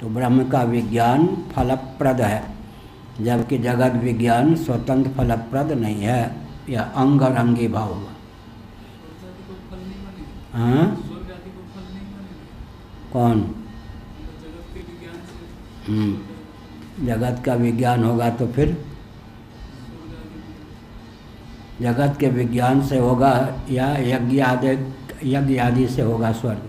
तो ब्रह्म का विज्ञान फलप्रद है जबकि जगत विज्ञान स्वतंत्र फलप्रद नहीं है। यह अंग और अंगी भाव हुआ हाँ? कौन? जगत के विज्ञान से हम्म, जगत का विज्ञान होगा तो फिर? जगत के विज्ञान से होगा या यज्ञ आदि यज्ञ आदि से होगा स्वर्ग।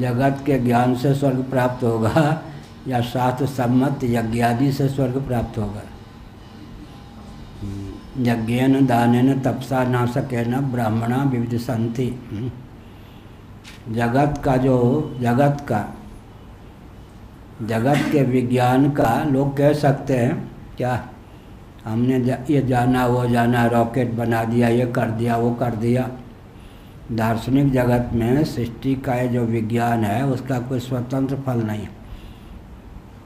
जगत के ज्ञान से स्वर्ग प्राप्त होगा या शास्त्र सम्मत यज्ञ आदि से स्वर्ग प्राप्त होगा। यज्ञन, दानेन, तपसा न सके न ब्राह्मणा विविध संति जगत का जो, जगत का, जगत के विज्ञान का लोग कह सकते हैं, क्या? हमने जा, ये जाना वो जाना रॉकेट बना दिया ये कर दिया वो कर दिया। दार्शनिक जगत में सृष्टि का जो विज्ञान है उसका कोई स्वतंत्र फल नहीं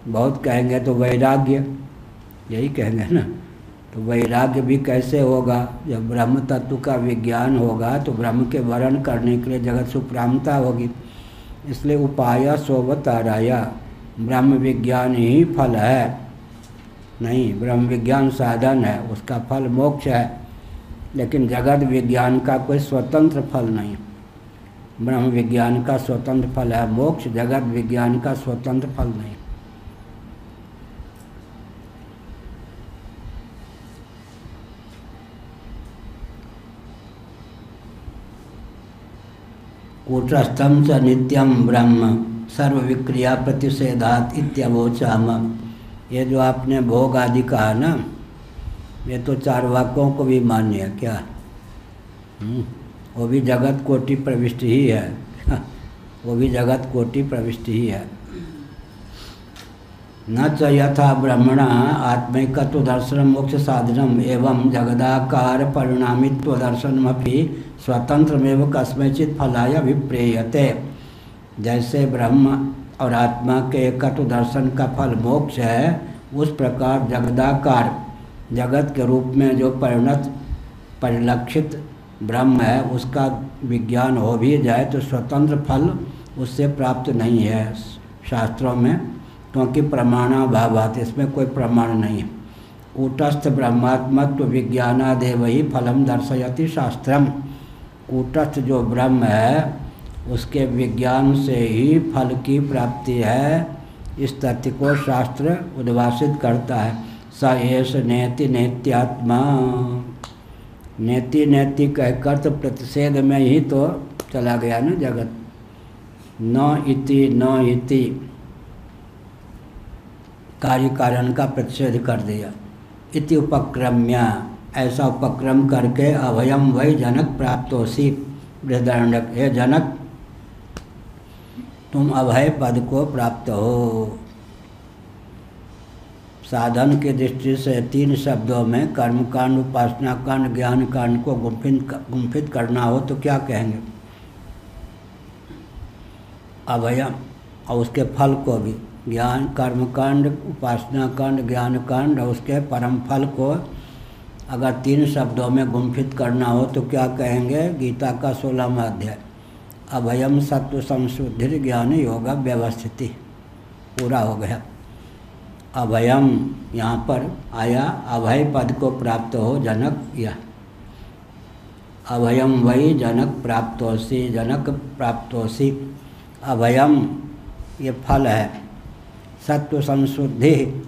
बहुत कहेंगे तो वैराग्य यही कहेंगे ना। तो वैराग्य भी कैसे होगा? जब ब्रह्म तत्व का विज्ञान होगा तो ब्रह्म के वर्ण करने के लिए जगत सुप्रामता होगी। इसलिए उपाय सोवताराया ब्रह्म विज्ञान ही फल है। नहीं, ब्रह्म विज्ञान साधन है, उसका फल मोक्ष है, लेकिन जगत विज्ञान का कोई स्वतंत्र फल नहीं। ब्रह्म विज्ञान का स्वतंत्र फल है मोक्ष, जगत विज्ञान का स्वतंत्र फल नहीं। कूटस्थम च नित्यम ब्रह्म सर्व विक्रिया प्रतिषेधात इत्यवोचाम। ये जो आपने भोग आदि कहा ना ये तो चार वाक्यों को भी मान्य है क्या? हम्म, वो भी जगत कोटि प्रविष्ट ही है। वो भी जगत कोटि प्रविष्ट ही है। न च यथा ब्रह्मण आत्मैकत्व दर्शन मोक्ष साधनम एवं जगदाकार दर्शनमपि स्वतंत्रमेव कस्मचित फलाय अभिप्रेयते। जैसे ब्रह्म और आत्मा के एकत्व दर्शन का फल मोक्ष है, उस प्रकार जगदाकार जगत के रूप में जो परिणत, परिलक्षित ब्रह्म है, उसका विज्ञान हो भी जाए तो स्वतंत्र फल उससे प्राप्त नहीं है शास्त्रों में, क्योंकि प्रमाणाभावात इसमें कोई प्रमाण नहीं है। कूटस्थ ब्रह्मात्मत्व विज्ञानादेव ही फलम दर्शयति शास्त्रम। कूटस्थ जो ब्रह्म है उसके विज्ञान से ही फल की प्राप्ति है। इस तथ्य को शास्त्र उद्भाषित करता है। स एस नेति नेत्यात्मा। नेति नेति कहकर तो प्रतिषेध में ही तो चला गया ना जगत। न इति न इति। कार्य कारण का प्रतिषेध कर दिया। इति उपक्रम्य। ऐसा उपक्रम करके अभयम वही जनक प्राप्त हो सी बृहदारण्यक। हे जनक तुम अभय पद को प्राप्त हो। साधन के दृष्टि से तीन शब्दों में कर्मकांड उपासना कांड ज्ञान कांड को गुम्फित गुम्फित करना हो तो क्या कहेंगे? अभयम और उसके फल को भी। ज्ञान, कर्मकांड उपासना कांड ज्ञान कांड और उसके परम फल को अगर तीन शब्दों में गुम्फित करना हो तो क्या कहेंगे? गीता का सोलहवा अध्याय। अभयम सत्व संशुद्धि ज्ञान योग व्यवस्थिति। पूरा हो गया। अभयम यहाँ पर आया, अभय पद को प्राप्त हो जनक यह। अभयम वही जनक प्राप्तोसी जनक प्राप्तोसी अभयम ये फल है। सत्व संशुद्धि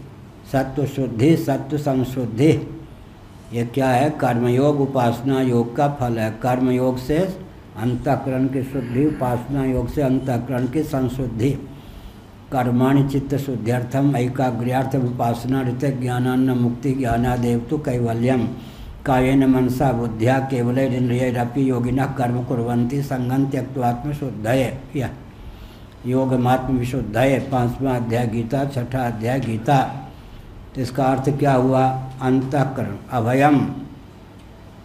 सत्व शुद्धि सत्व संशुद्धि। ये क्या है? कर्मयोग उपासना योग का फल है। कर्मयोग से अंतकरण की शुद्धि, उपासना योग से अंतकरण की संशुद्धि। कर्माणि चित्त शुद्ध्यर्थम ऐकाग्र्यार्थ उपासना ऋत ज्ञानान्न मुक्ति ज्ञानादेव तो कैवल्यम कायेन मनसा बुद्धिया केवल इंद्रियरपि योगिना कर्म कुरंती संगम त्यक्वात्म शुद्धय यह योग महात्म विशुद्धय पांचवा अध्याय गीता, छठा अध्याय गीता। इसका अर्थ क्या हुआ? अंतकरण, अभयम।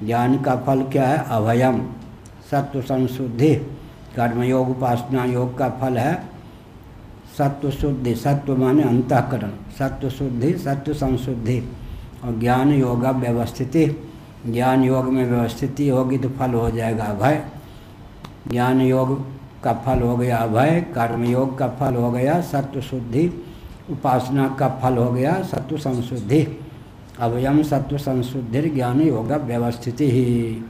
ज्ञान का फल क्या है? अभयम। सत्व संशुद्धि कर्मयोग उपासना योग का फल है। सत्व शुद्धि, सत्व माने अंतकरण। सत्व शुद्धि, सत्व संशुद्धि। और ज्ञान योगा व्यवस्थिति। ज्ञान योग में व्यवस्थिति होगी तो फल हो जाएगा अभय। ज्ञान योग का फल हो गया अभय कर्मयोग का फल हो गया सत्व शुद्धि, उपासना का फल हो गया सत्व संशुद्धि। अभयम सत्व संशुद्धि ज्ञान योग व्यवस्थिति ही।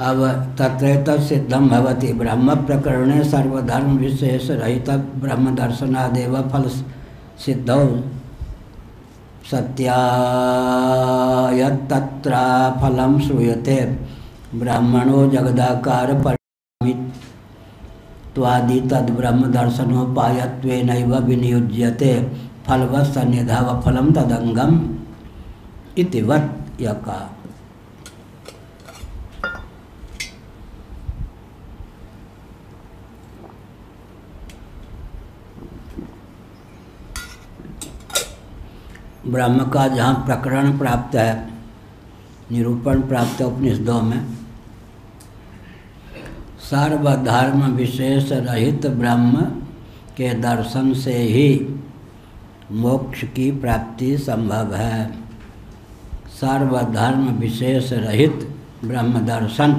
अब तत्रैत सिद्धम भवति। ब्रह्म प्रकरणे सर्वधर्म विशेष रहित ब्रह्म दर्शनादेव फल सिद्धौ सत्यायत्तत्र फलं श्रूयते। ब्राह्मणो जगदाकार परिणामित्वादि तद्ब्रह्मदर्शनोपायत्वेनैव विनियुज्यते। फलवत् सन्निधाव फलं तदंगम इति वत् यका ब्रह्म का जहाँ प्रकरण प्राप्त है, निरूपण प्राप्त है उपनिषदों में, सर्वधर्म विशेष रहित ब्रह्म के दर्शन से ही मोक्ष की प्राप्ति संभव है। सर्वधर्म विशेष रहित ब्रह्म दर्शन।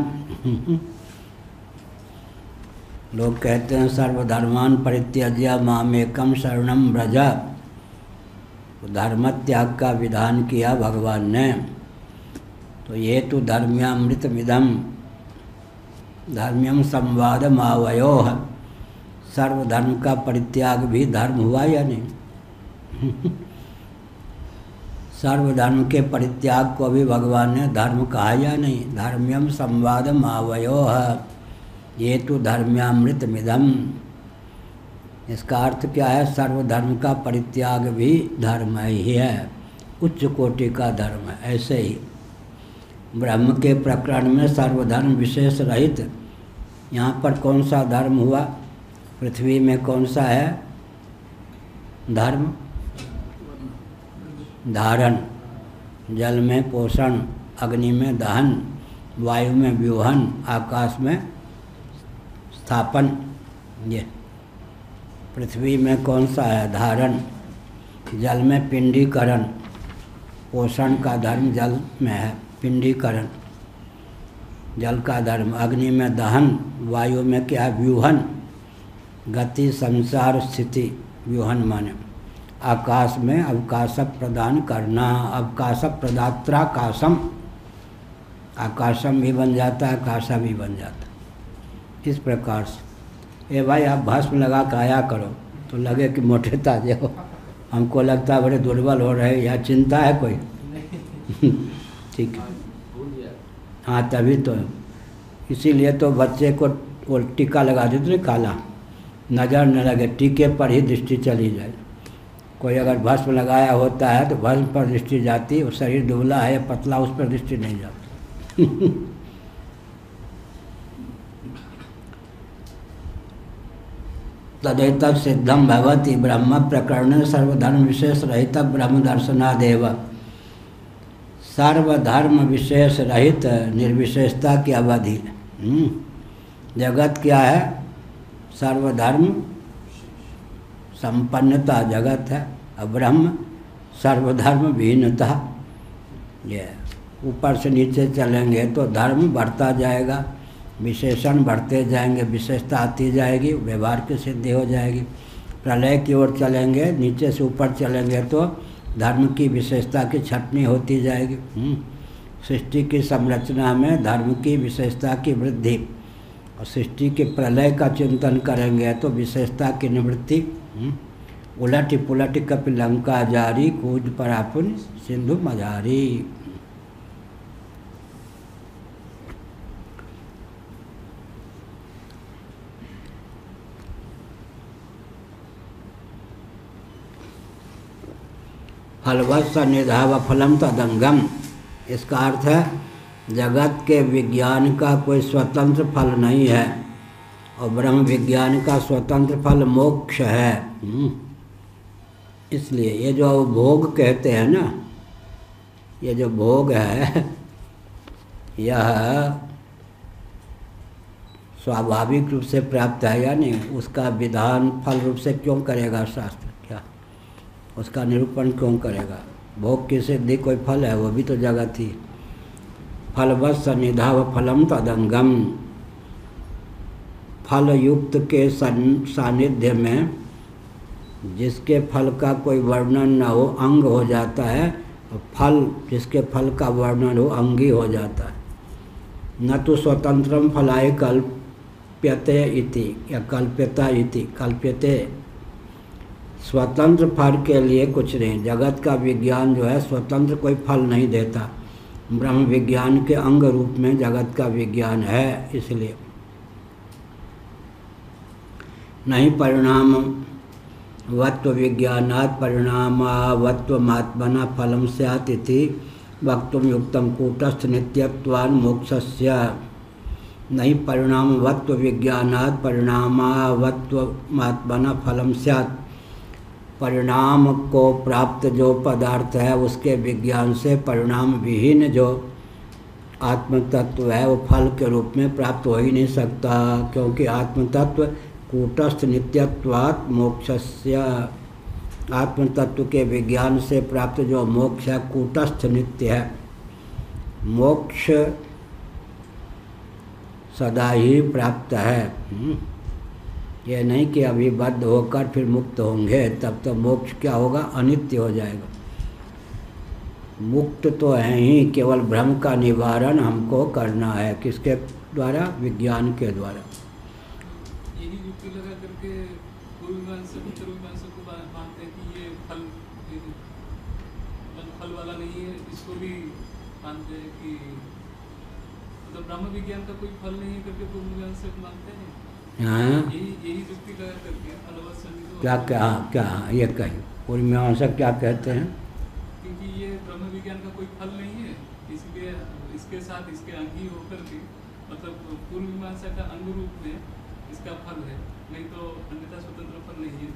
लोग कहते हैं, सर्वधर्मान परित्यज्य मामेकम शरणम ब्रजा धर्म त्याग का विधान किया भगवान ने। तो ये तो धर्म्यामृत विधम धर्म्यम संवाद मावयो सर्वधर्म का परित्याग भी धर्म हुआ या नहीं सर्वधर्म के परित्याग को भी भगवान ने धर्म कहा या नहीं धर्म्यम संवाद मावयो ये तो धर्म्यामृत मिदम इसका अर्थ क्या है? सर्वधर्म का परित्याग भी धर्म ही है। उच्च कोटि का धर्म है, ऐसे ही। ब्रह्म के प्रकरण में सर्वधर्म विशेष रहित। यहाँ पर कौन सा धर्म हुआ? पृथ्वी में कौन सा है? धर्म? धारण। जल में पोषण, अग्नि में दहन, वायु में व्यूहन, आकाश में स्थापन। ये पृथ्वी में कौन सा है? धारण, जल में पिंडीकरण। पोषण का धर्म जल में है, पिंडीकरण। जल का धर्म, अग्नि में दहन, वायु में क्या है? व्यूहन। गति, संसार, स्थिति, व्यूहन माने। आकाश में अवकाश प्रदान करना, अवकाश प्रदात्राकाशम आकाशम भी बन जाता है आकाशा भी बन जाता इस प्रकार से। ए भाई, आप भस्म लगा के आया करो। तो लगे कि मोटे ताजे हो हमको लगता है बड़े दुर्बल हो रहे या चिंता है कोई? ठीक है। हाँ तभी तो। इसीलिए तो बच्चे को वो टीका लगा देते ना काला। नज़र न लगे, टीके पर ही दृष्टि चली जाए। कोई अगर भस्म लगाया होता है तो भस्म पर दृष्टि जाती, और शरीर दुबला है पतला, उस पर दृष्टि नहीं जाती। तदेत सिद्धम भवती ब्रह्म प्रकरण सर्वधर्म विशेष रहित ब्रह्म दर्शनादेव सर्वधर्म विशेष रहित निर्विशेषता की अवधि। हम्म, जगत क्या है? सर्वधर्म संपन्नता जगत है और ब्रह्म सर्वधर्म विहीनता ये ऊपर से नीचे चलेंगे तो धर्म बढ़ता जाएगा। विशेषण बढ़ते जाएँगे, विशेषता आती जाएगी, व्यवहार की सिद्धि हो जाएगी प्रलय की ओर चलेंगे, नीचे से ऊपर चलेंगे तो धर्म की विशेषता की छटनी होती जाएगी हम्म। सृष्टि की संरचना में धर्म की विशेषता की वृद्धि और सृष्टि के प्रलय का चिंतन करेंगे तो विशेषता की निवृत्ति हम्म। उलट पुलट कपि लंका जारी कूद पर सिंधु मजारी फलवत् निधाव फलम तदंगम। इसका अर्थ है, जगत के विज्ञान का कोई स्वतंत्र फल नहीं है, और ब्रह्म विज्ञान का स्वतंत्र फल मोक्ष है। हम्म। इसलिए ये जो भोग कहते हैं ना, ये जो भोग है, यह स्वाभाविक रूप से प्राप्त है या नहीं? उसका विधान फल रूप से क्यों करेगा शास्त्र? उसका निरूपण क्यों करेगा? भोग की सिद्धि कोई फल है? वो भी तो जगत ही। फलवत सन्निधाव फलम तदंगम। फल युक्त के सानिध्य में जिसके फल का कोई वर्णन न हो, अंग हो जाता है और फल जिसके फल का वर्णन हो, अंगी हो जाता है। न तो स्वतंत्रम फलाय कल्प्यते इति या कल्प्यता इति। कल्प्यते स्वतंत्र फल के लिए कुछ नहीं। जगत का विज्ञान जो है, स्वतंत्र कोई फल नहीं देता। ब्रह्म विज्ञान के अंग रूप में जगत का विज्ञान है, इसलिए। नहीं परिणाम, वत्व विज्ञानात् परिणामावत्वमात्मना फलम स्यात् इति वक्तुम युक्तम कूटस्थ नित्यत्वान् मोक्षस्य। नहीं परिणामवत्व विज्ञानात् परिणामावत्वमात्मना फलम स्यात्। परिणाम को प्राप्त जो पदार्थ है, उसके विज्ञान से परिणाम विहीन जो आत्म तत्व है, वो फल के रूप में प्राप्त हो ही नहीं सकता, क्योंकि आत्म तत्व कूटस्थ नित्यत्वात् मोक्षस्य। आत्म तत्व के विज्ञान से प्राप्त जो मोक्ष है, कूटस्थ नित्य है। मोक्ष सदा ही प्राप्त है। हम्म। ये नहीं कि अभी बद्ध होकर फिर मुक्त होंगे, तब तो मोक्ष क्या होगा? अनित्य हो जाएगा। मुक्त तो है ही, केवल भ्रम का निवारण हमको करना है। किसके द्वारा? विज्ञान के द्वारा। मतलब ब्रह्म विज्ञान का कोई फल नहीं करके पूर्व मीमांसा को मानते हैं। हाँ। क्या क्या हाँ, क्या हाँ, ये कहिए पूर्व मीमांसा क्या कहते हैं? क्योंकि ये ब्रह्म विज्ञान का कोई फल नहीं है। इसलिए इसके साथ इसके अंगी होकर के मतलब पूर्व मीमांसा का अंग रूप में इसका फल है। नहीं तो अन्यथा स्वतंत्र फल नहीं है।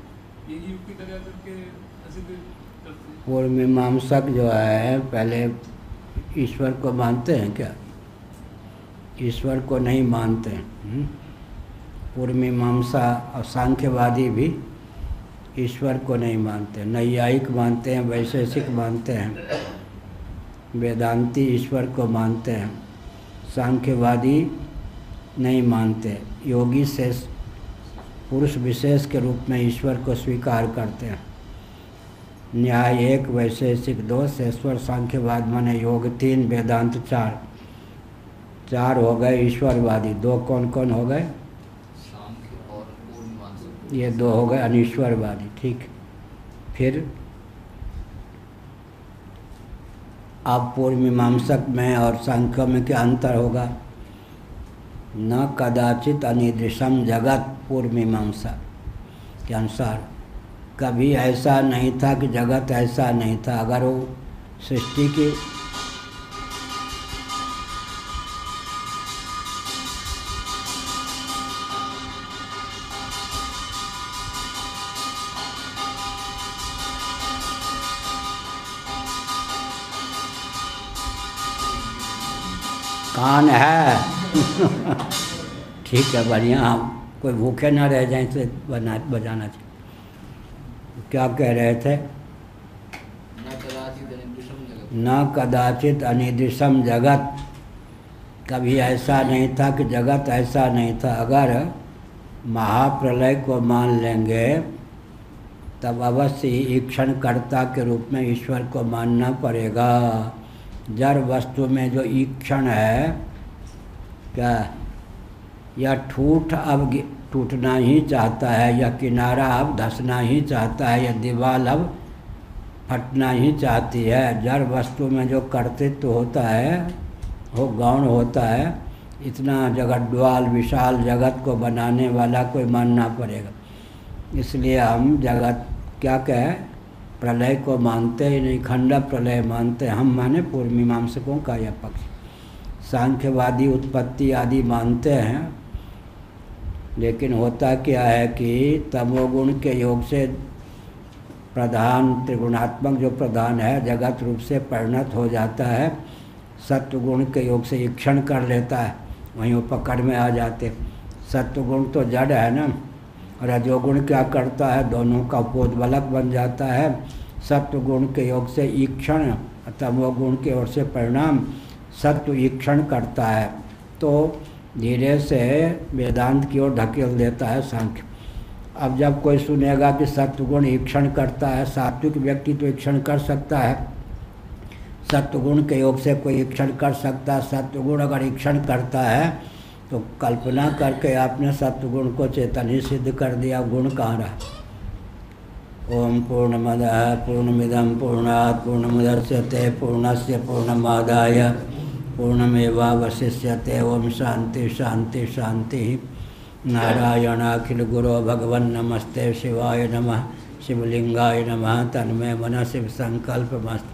यही युक्ति लगा करके करते हैं। मीमांसक जो है पहले ईश्वर को मानते हैं क्या? ईश्वर को नहीं मानते हैं। हम्म? पूर्व मीमांसा और सांख्यवादी भी ईश्वर को नहीं मानते, नैयायिक मानते हैं, वैशेषिक मानते हैं, वेदांती ईश्वर को मानते हैं, सांख्यवादी नहीं मानते, योगी से पुरुष विशेष के रूप में ईश्वर को स्वीकार करते हैं। न्याय एक, वैशेषिक दो शेश्वर सांख्यवाद माने योग तीन, वेदांत चार। चार हो गए ईश्वरवादी, दो कौन कौन हो गए सांख्य और पूर्ण मीमांसा ये दो हो गए अनिश्वरवादी, ठीक। फिर अब पूर्व मीमांसक में और सांख्य में क्या अंतर होगा? न कदाचित अनिदृशम जगत पूर्व मीमांसा के अनुसार। कभी ऐसा नहीं था कि जगत ऐसा नहीं था। अगर वो सृष्टि की कान है। ठीक है बढ़िया हम कोई भूखे ना रह जाए तो बना बजाना चाहिए। क्या कह रहे थे? न कदाचित अनिदिशम जगत। कभी ऐसा नहीं था कि जगत ऐसा नहीं था। अगर महाप्रलय को मान लेंगे तब अवश्य ही ईक्षणकर्ता के रूप में ईश्वर को मानना पड़ेगा। जड़ वस्तु में जो ईक्षण है, क्या यह ठूठ अब टूटना ही चाहता है यह किनारा अब धसना ही चाहता है यह दीवार अब फटना ही चाहती है। जड़ वस्तु में जो कर्तृत्व होता है, वो गौण होता है। इतना जगत विशाल जगत को बनाने वाला कोई मानना पड़ेगा। इसलिए हम जगत, क्या कहें? प्रलय को मानते ही नहीं, खंडा प्रलय मानते हम माने पूर्व मीमांसकों का यह पक्ष। सांख्यवादी उत्पत्ति आदि मानते हैं, लेकिन होता क्या है कि तमोगुण के योग से प्रधान, त्रिगुणात्मक जो प्रधान है, जगत रूप से परिणत हो जाता है, सत्वगुण के योग से ईक्षण कर लेता है, वहीं वो पकड़ में आ जाते। सत्वगुण तो जड़ है ना। रजोगुण क्या करता है? दोनों का पोदबलक बन जाता है। सत्वगुण के योग से ईक्षण तमोगुण के ओर से परिणाम सत्व ईक्षण करता है। तो धीरे से वेदांत की ओर धकेल देता है सांख्य। अब जब कोई सुनेगा कि सत्वगुण ईक्षण करता है, सात्विक व्यक्ति तो ईक्षण कर सकता है। सत्वगुण के योग से कोई ईक्षण कर सकता है। सत्वगुण अगर ईक्षण करता है तो कल्पना करके आपने सत्वगुण को चेतन ही सिद्ध कर दिया, गुण कहाँ रहा? ओम पूर्ण पूर्णमद पूर्णमिदम पूर्णात् पूर्णमुदच्यते पूर्णस्य पूर्णमादाय, पूर्णमेवावशिष्यते। ओम शांति शांति शांति। नारायणाखिल गुरो भगवन् नमस्ते। शिवाय नमः। शिवलिंगाय नमः। तन्मय मन शिव संकल्प मस्त